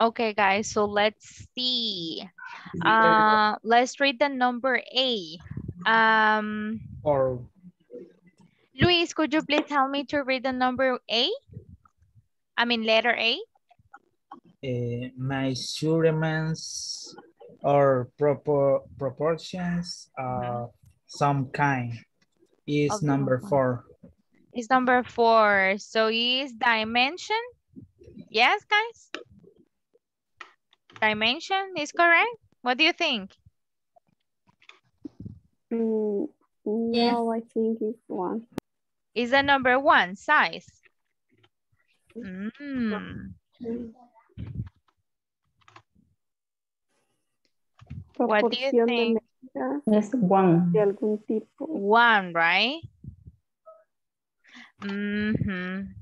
Okay, guys, so let's see. Uh, let's read the number A. Um, or Luis, could you please help me to read the number A? I mean, letter A. uh, measurements or propor proportions of some kind is Of number four. It's number four. So is dimension? Yes, guys? Dimension is correct? What do you think? Mm, no, I think it's one. Is the number one size? Mm. What do you think? medida Es one. de algún tipo. One, right? Mhm.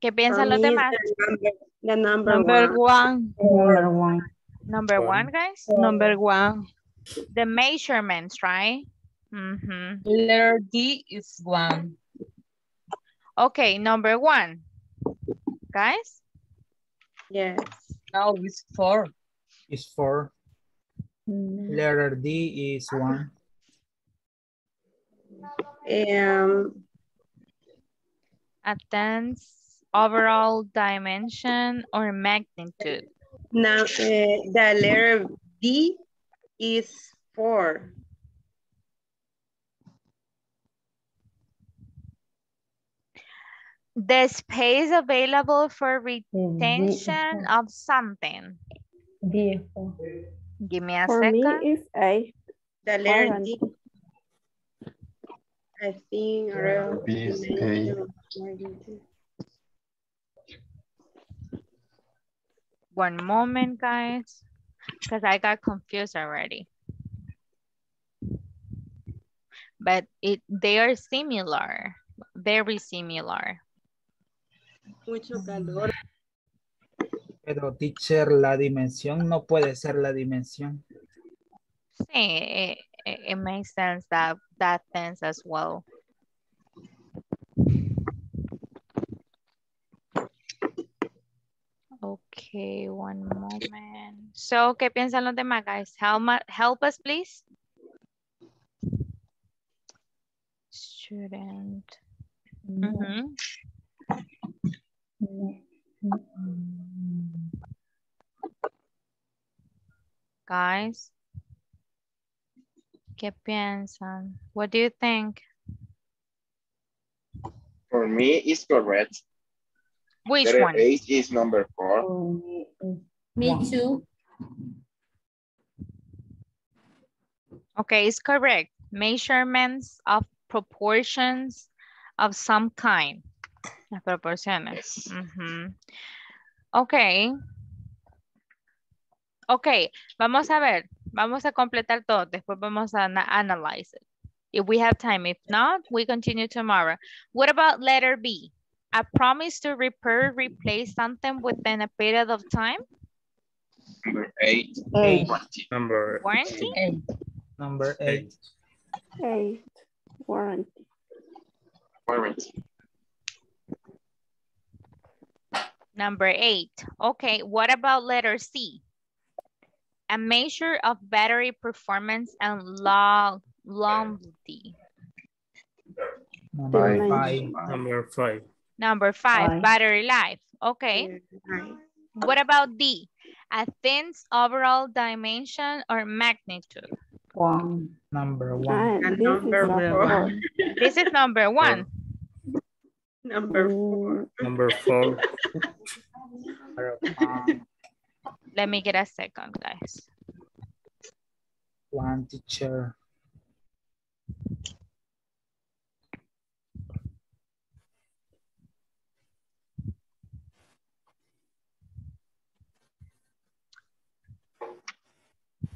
¿Qué piensan los me, demás? The number, the number, Number one. one. Number one. Number One. one, guys? Number one. The measurements, right? Mm -hmm. Letter D is one. Okay, number one. Guys? Yes. No, it's four. Is four. Letter D is one. Um, Attends overall dimension or magnitude. Now, uh, the letter D is four. The space available for retention of something. D. Give me a For me, second. it's eight. The letter D. I think around B is A. One moment, guys, because I got confused already. But it they are similar, very similar. Mucho calor. Pero teacher, la dimensión no puede ser la dimensión. Sí, it, it, it makes sense that that sense as well. Okay, one moment. So, ¿qué piensan los demás, guys? Help, help us, please. Student. Mhm. Guys. ¿Qué piensan? What do you think? For me, it's correct. Which Letter one? H is number four. Oh, me too. Okay, it's correct. Measurements of proportions of some kind. Las proporciones. Ujú. Mm-hmm. Okay. Okay, vamos a ver. Vamos a completar todo. Después vamos a ana- analyze it. If we have time. If not, we continue tomorrow. What about letter B? A promise to repair, replace something within a period of time? Number eight. Eight. Warranty. Number Warranty? Eight. Number eight. Eight. Warranty. Warranty. Number eight. Okay, what about letter C? A measure of battery performance and long longevity. Number five. number five. Number five, Five. battery life. Okay, Right. what about D? A thin's overall dimension or magnitude. One. Number one. And And this is number number four. four. This is number one. Number four. Number four. Let me get a second, guys. one teacher.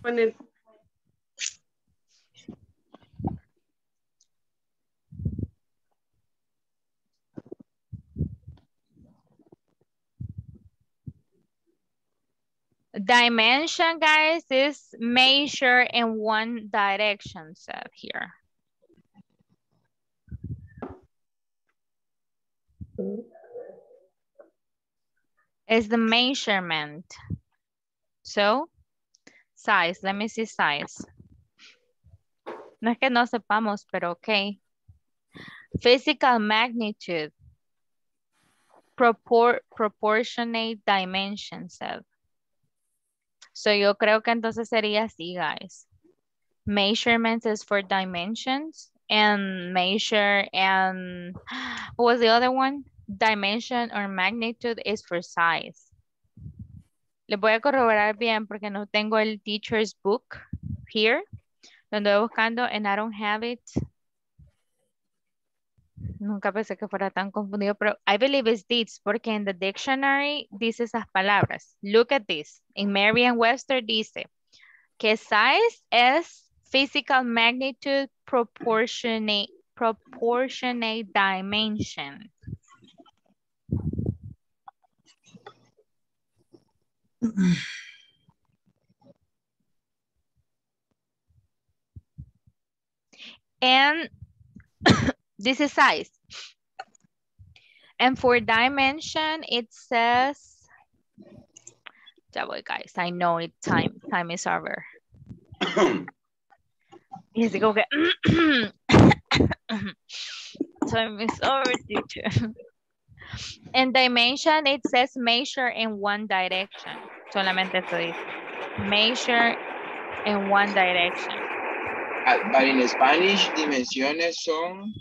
Poner Dimension, guys, is measure in one direction set here. Is the measurement. So, size. Let me see size. No es que no sepamos, pero ok. Physical magnitude. Propor proportionate dimensions. So yo creo que entonces sería así, guys. Measurements is for dimensions and measure and what was the other one? Dimension or magnitude is for size. Le voy a corroborar bien porque no tengo el teacher's book here. Lo ando buscando and I don't have it. Nunca pensé que fuera tan confundido, pero I believe it's this, porque en the dictionary dice esas palabras. Look at this. En Merriam-Webster dice que size es physical magnitude proportionate, proportionate dimension. And this is size. And for dimension, it says, voy guys, I know it, time, time is over. y así como que, time is over, teacher. And dimension, it says measure in one direction. Solamente eso dice. Measure in one direction. Ah, But in Spanish, dimensiones son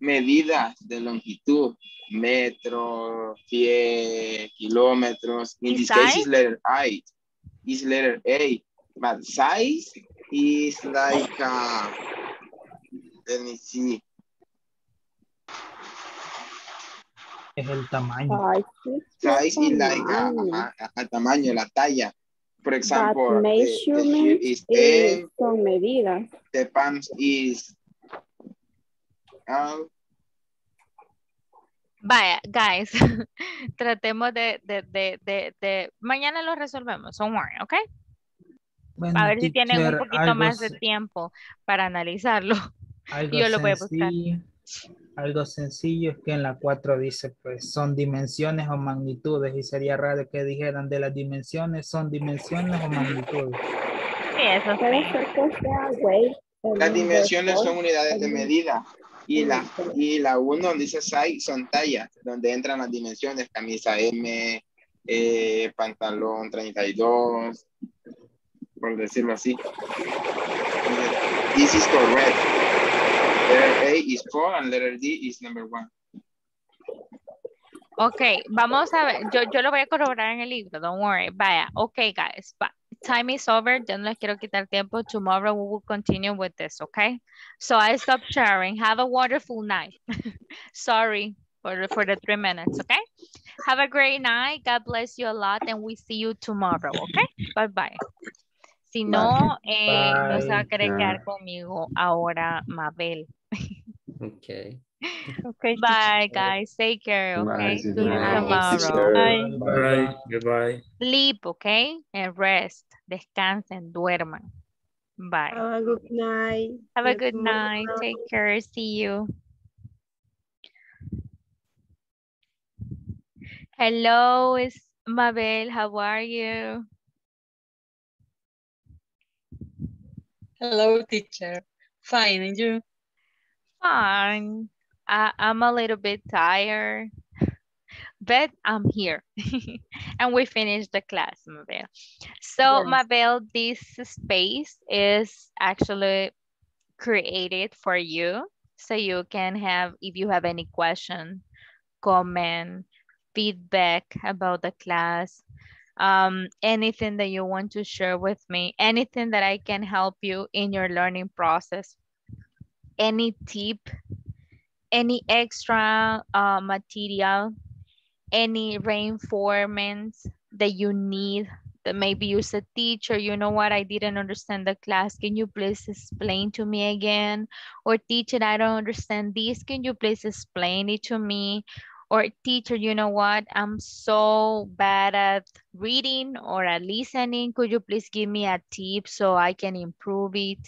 medidas de longitud. Metro, pie, kilómetros. In this case, is letter I. Is letter A. But size is like, uh, let me see. Es el tamaño. Size is like uh, ajá, el tamaño, la talla. For example, But the is is son medidas. the pants is L. Vaya, guys, tratemos de, de, de, de, de, mañana lo resolvemos, don't worry, ¿ok? Bueno, A ver si tienen un poquito algo más de tiempo para analizarlo. Algo Yo lo voy a buscar. Algo sencillo es que en la 4 dice, pues, son dimensiones o magnitudes, y sería raro que dijeran de las dimensiones, son dimensiones o magnitudes. Sí, eso el Las dimensiones son unidades de medida. Y la, y la 1 donde dice size son tallas, donde entran las dimensiones, camisa M, eh, pantalón 32, por decirlo así. This is correct. Letter A is 4 and letter D is number 1. Ok, vamos a ver, yo, yo lo voy a corroborar en el libro, don't worry. Vaya, ok guys, but time is over, yo no les quiero quitar tiempo. Tomorrow we will continue with this, okay? So I stop sharing. Have a wonderful night. Sorry for, for the three minutes, okay? Have a great night. God bless you a lot and we see you tomorrow, okay? Bye-bye. Si no, eh, no se va a Bye. querer quedar conmigo ahora, Mabel. Okay. Okay, bye guys. Take care, okay? Bye, Bye. tomorrow. Bye. Bye. Goodbye. Sleep, okay? And rest. Descansen, duerman. Bye. Have a good night. Have a See good night. tomorrow. Take care. See you. Hello, it's Mabel. How are you? Hello, teacher. Fine, and you? Fine. I, I'm a little bit tired, but I'm here. and we finished the class, Mabel. So, Yes. Mabel, this space is actually created for you. So you can have, if you have any question, comment, feedback about the class, um, anything that you want to share with me, anything that I can help you in your learning process, any tip, any extra uh, material, any reinforcements that you need that maybe you said teacher you know what? I didn't understand the class. Can you please explain to me again? Or teacher i don't understand this. Can you please explain it to me? Or teacher you know what? I'm so bad at reading or at listening. Could you please give me a tip so i can improve it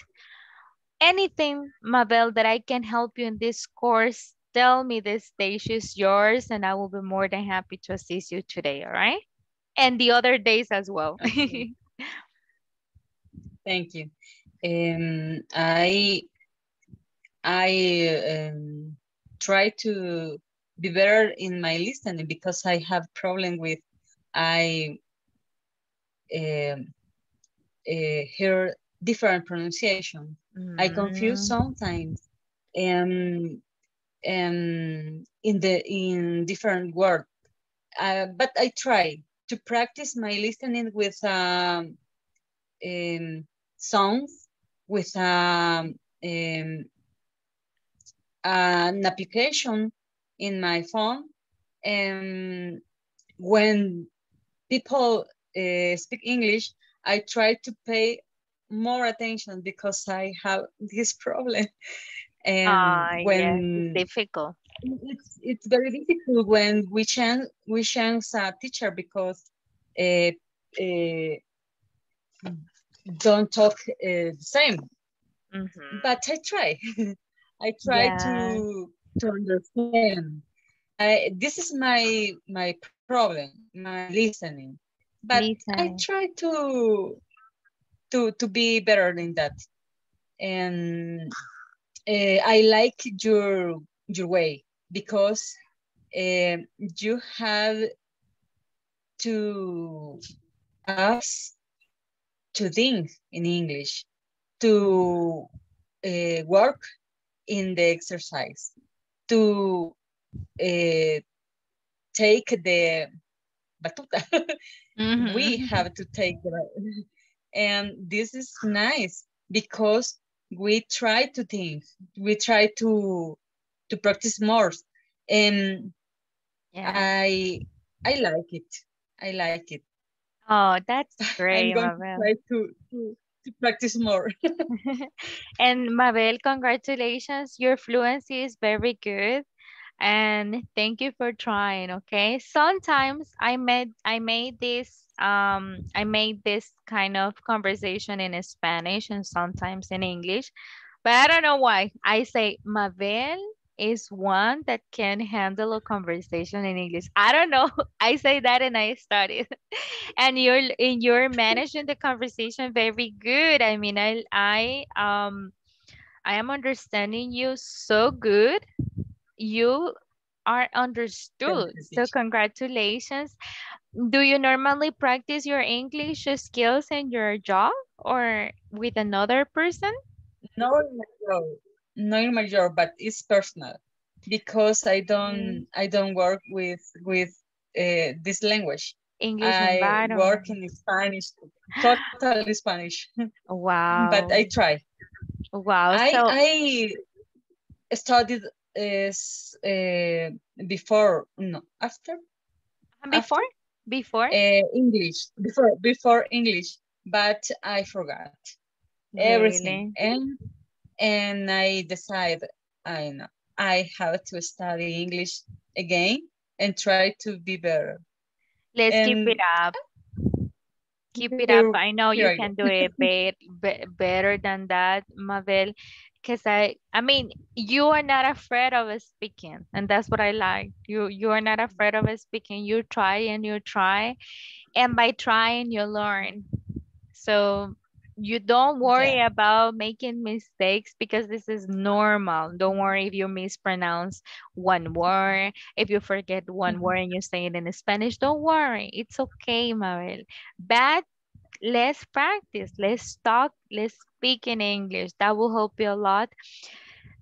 anything mabel that i can help you in this course tell me this stage is yours and I will be more than happy to assist you today, all right? And the other days as well. Okay. Thank you. Um, I I um, try to be better in my listening because I have problem with I um, uh, hear different pronunciation. I confuse Mm. sometimes um, um, in the in different word. Uh, but I try to practice my listening with um, um, songs, with um, um, an application in my phone. And when people uh, speak English, I try to pay more attention because I have this problem. And yes, when it's difficult. it's it's very difficult when we change we change a teacher because uh, uh, don't talk uh, the same. Mhm. But I try. I try Yeah. to to understand. I, this is my my problem, my listening. But I try to to to be better in that. And uh, I like your your way because um, you have to ask to think in English, to uh, work in the exercise, to uh, take the batuta. we Mhm. have to take the, and this is nice because we try to think, we try to to practice more, and Yeah. I I like it. I like it. Oh, that's great I'm going to try to, to, to practice more. And Mabel, congratulations. Your fluency is very good. And thank you for trying, okay? Sometimes I made I made this um I made this kind of conversation in Spanish and sometimes in English, but I don't know why. I say Mabel is one that can handle a conversation in English. I don't know. I say that and I started. and you're and you're managing the conversation very good. I mean, I I um I am understanding you so good. You are understood. So congratulations. Do you normally practice your English skills in your job or with another person? No in my job, not in my job, but it's personal because I don't I don't work with with uh, this language. English I work in Spanish, totally Spanish, Wow. but I try. Wow. I So I studied is uh, before no after before before uh, English before before English, but I forgot everything and and I decided I know I have to study English again and try to be better. Let's keep it up. Keep it up. I know you can do it be, be, better than that, Mabel. Because I, I mean, you are not afraid of speaking, and that's what I like. You, you are not mm-hmm. afraid of speaking. You try and you try, and by trying, you learn. So you don't worry about making mistakes because this is normal. Don't worry if you mispronounce one word, if you forget one mm-hmm. word and you say it in Spanish. Don't worry, it's okay, Mabel. But let's practice, let's talk, let's speak in English. That will help you a lot.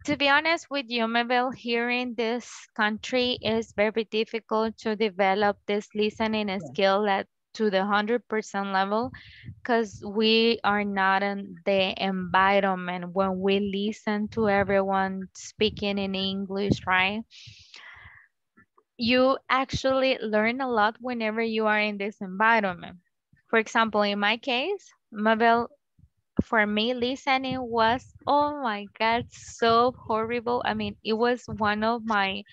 To be honest with you, Mabel, here in this country is very difficult to develop this listening skill at to the 100% level because we are not in the environment when we listen to everyone speaking in English, right? You actually learn a lot whenever you are in this environment. For example, in my case, Mabel, for me, listening was, oh my God, so horrible. I mean, it was one of my,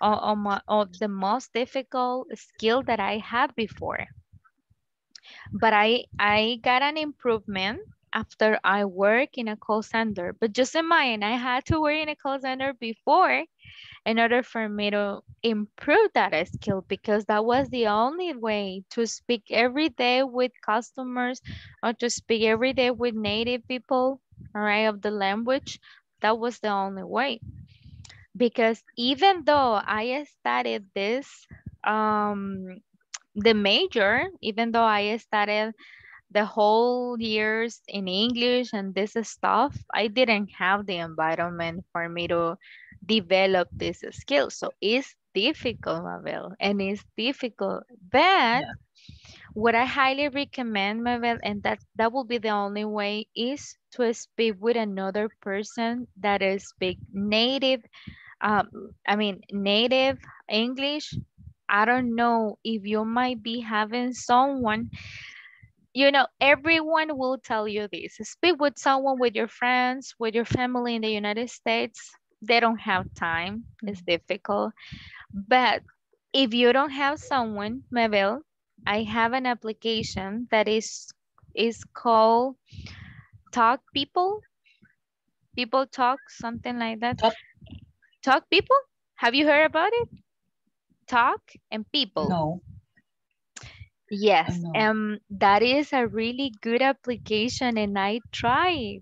of, my, of the most difficult skill that I had before but I I got an improvement after I work in a call center. But just imagine, I had to work in a call center before, in order for me to improve that skill because that was the only way to speak every day with customers or to speak every day with native people, all right, of the language. That was the only way. Because even though I studied this, um, the major, even though I studied the whole years in English and this stuff, I didn't have the environment for me to develop this skill. So it's difficult, Mabel, and it's difficult. But what I highly recommend, Mabel, and that, that will be the only way, is to speak with another person that is speak native, um, I mean, native English. I don't know if you might be having someone you know, everyone will tell you this. Speak with someone, with your friends, with your family in the United States. They don't have time. It's mm-hmm. difficult. But if you don't have someone, Mabel, I have an application that is is called Talk People. People Talk, something like that. Talk, Talk People? Have you heard about it? Talk and People. No. Yes, um, that is a really good application and I tried.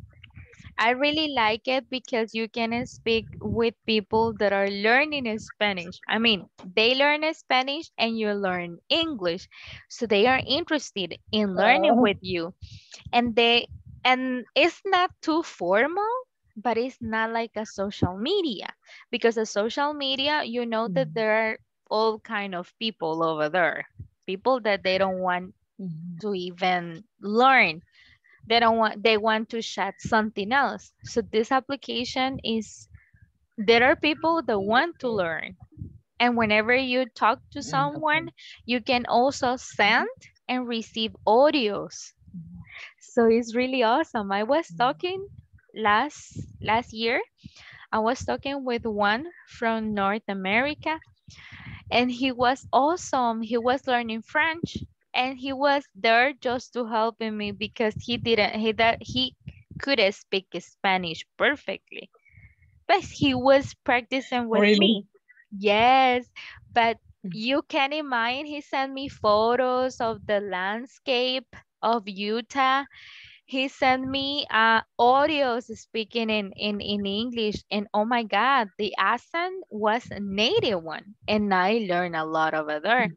I really like it because you can speak with people that are learning Spanish. I mean, they learn Spanish and you learn English. So they are interested in learning Oh. with you. And they and it's not too formal, but it's not like a social media. Because a social media, you know that there are all kind of people over there. People that they don't want mm-hmm. to even learn. They don't want they want to chat something else. So this application is there are people that want to learn. And whenever you talk to mm, someone you can also send and receive audios. Mm-hmm. So it's really awesome. I was mm-hmm. talking last last year i was talking with one from north america and he was awesome he was learning french and he was there just to helping me because he didn't he that he couldn't speak Spanish perfectly. But he was practicing with Really? me. Yes, but mm. you can imagine he sent me photos of the landscape of Utah. He sent me uh, audios speaking in, in, in English and oh my God, the accent was a native one and I learned a lot over there.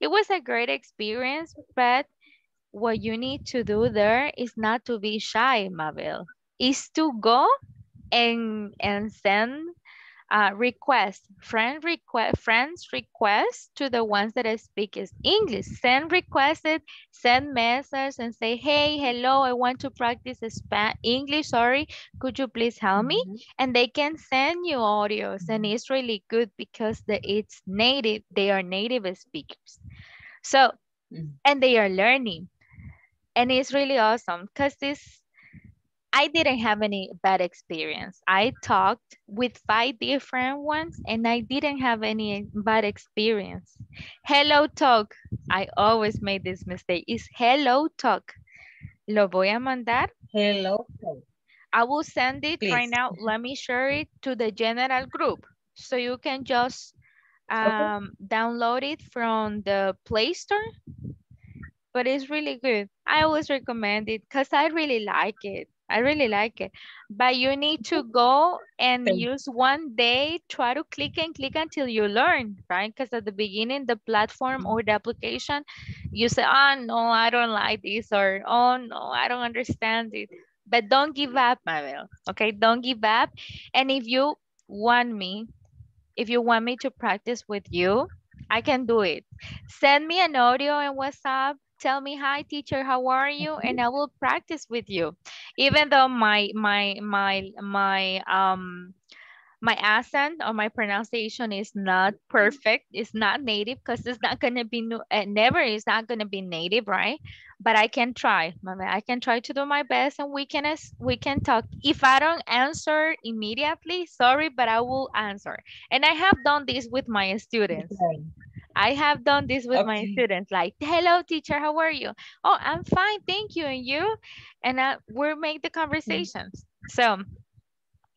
It was a great experience, but what you need to do there is not to be shy, Mabel. Is to go and and send uh, request, friend request, friends request to the ones that I speak is English. Send requested, send message and say, hey, hello, I want to practice Spanish, English, sorry, could you please help me? And they can send you audios and it's really good because the, it's native, they are native speakers. So, and they are learning. And it's really awesome because this I didn't have any bad experience. I talked with five different ones and I didn't have any bad experience. Hello talk. I always made this mistake. It's hello talk. Lo voy a mandar. Hello. I will send it right now. Let me share it to the general group. So you can just um, download it from the Play Store. But it's really good. I always recommend it because I really like it. I really like it. But you need to go and use one day, try to click and click until you learn, right? Because at the beginning, the platform or the application, you say, oh, no, I don't like this, or oh, no, I don't understand it. But don't give up, Mabel, okay? Don't give up. And if you want me, if you want me to practice with you, I can do it. Send me an audio in WhatsApp. Tell me, hi teacher, how are you? And I will practice with you. Even though my my my my um my accent or my pronunciation is not perfect, it's not native because it's not gonna be new, uh, never is not gonna be native, right? But I can try. I can try to do my best, and we can as- we can talk. If I don't answer immediately, sorry, but I will answer. And I have done this with my students. I have done this with my students, like, hello, teacher, how are you? Oh, I'm fine, thank you, and you? And uh, we'll make the conversations. So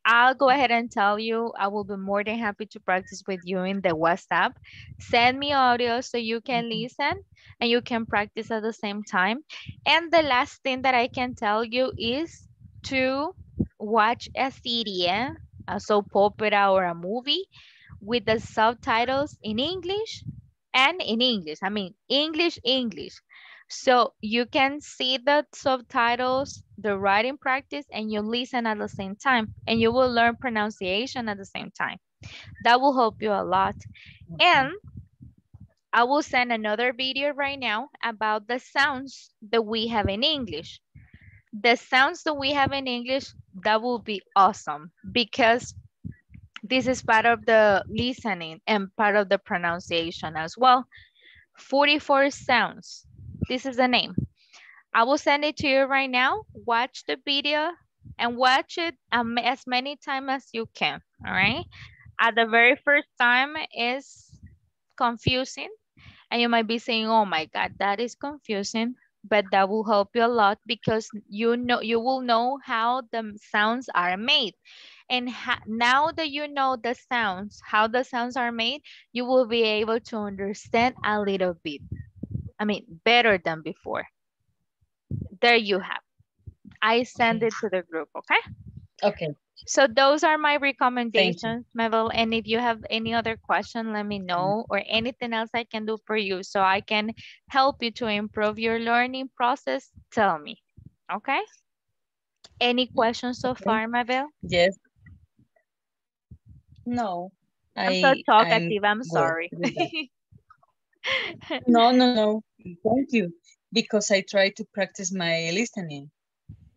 I'll go ahead and tell you, I will be more than happy to practice with you in the WhatsApp. Send me audio so you can listen and you can practice at the same time. And the last thing that I can tell you is to watch a serie, a soap opera or a movie with the subtitles in English and in English. I mean, English, English. So you can see the subtitles, the writing practice, and you listen at the same time, and you will learn pronunciation at the same time. That will help you a lot. And I will send another video right now about the sounds that we have in English. The sounds that we have in English, that will be awesome because this is part of the listening and part of the pronunciation as well. 44 sounds. This is the name. I will send it to you right now. Watch the video and watch it um, as many times as you can, all right? At the very first time is confusing and you might be saying, oh my God, that is confusing, but that will help you a lot because you know you will know how the sounds are made. And now that you know the sounds, how the sounds are made, you will be able to understand a little bit. I mean, better than before. There you have. I send it to the group, okay? Okay. So those are my recommendations, Mabel. And if you have any other question, let me know mm-hmm. or anything else I can do for you so I can help you to improve your learning process, tell me, okay? Any mm-hmm. questions so Okay. far, Mabel? Yes. No. I'm so I- talkative, I'm, sorry. No, no, no. Thank you. Because I try to practice my listening.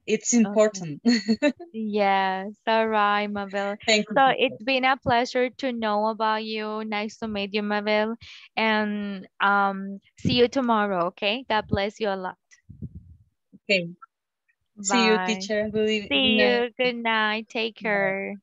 It's important. Yes, all right, Mabel. Thank you. So it's been a pleasure to know about you. Nice to meet you, Mabel. And um, see you tomorrow, okay? God bless you a lot. Okay. See you, teacher. Good eve- See you. Good night. Take care.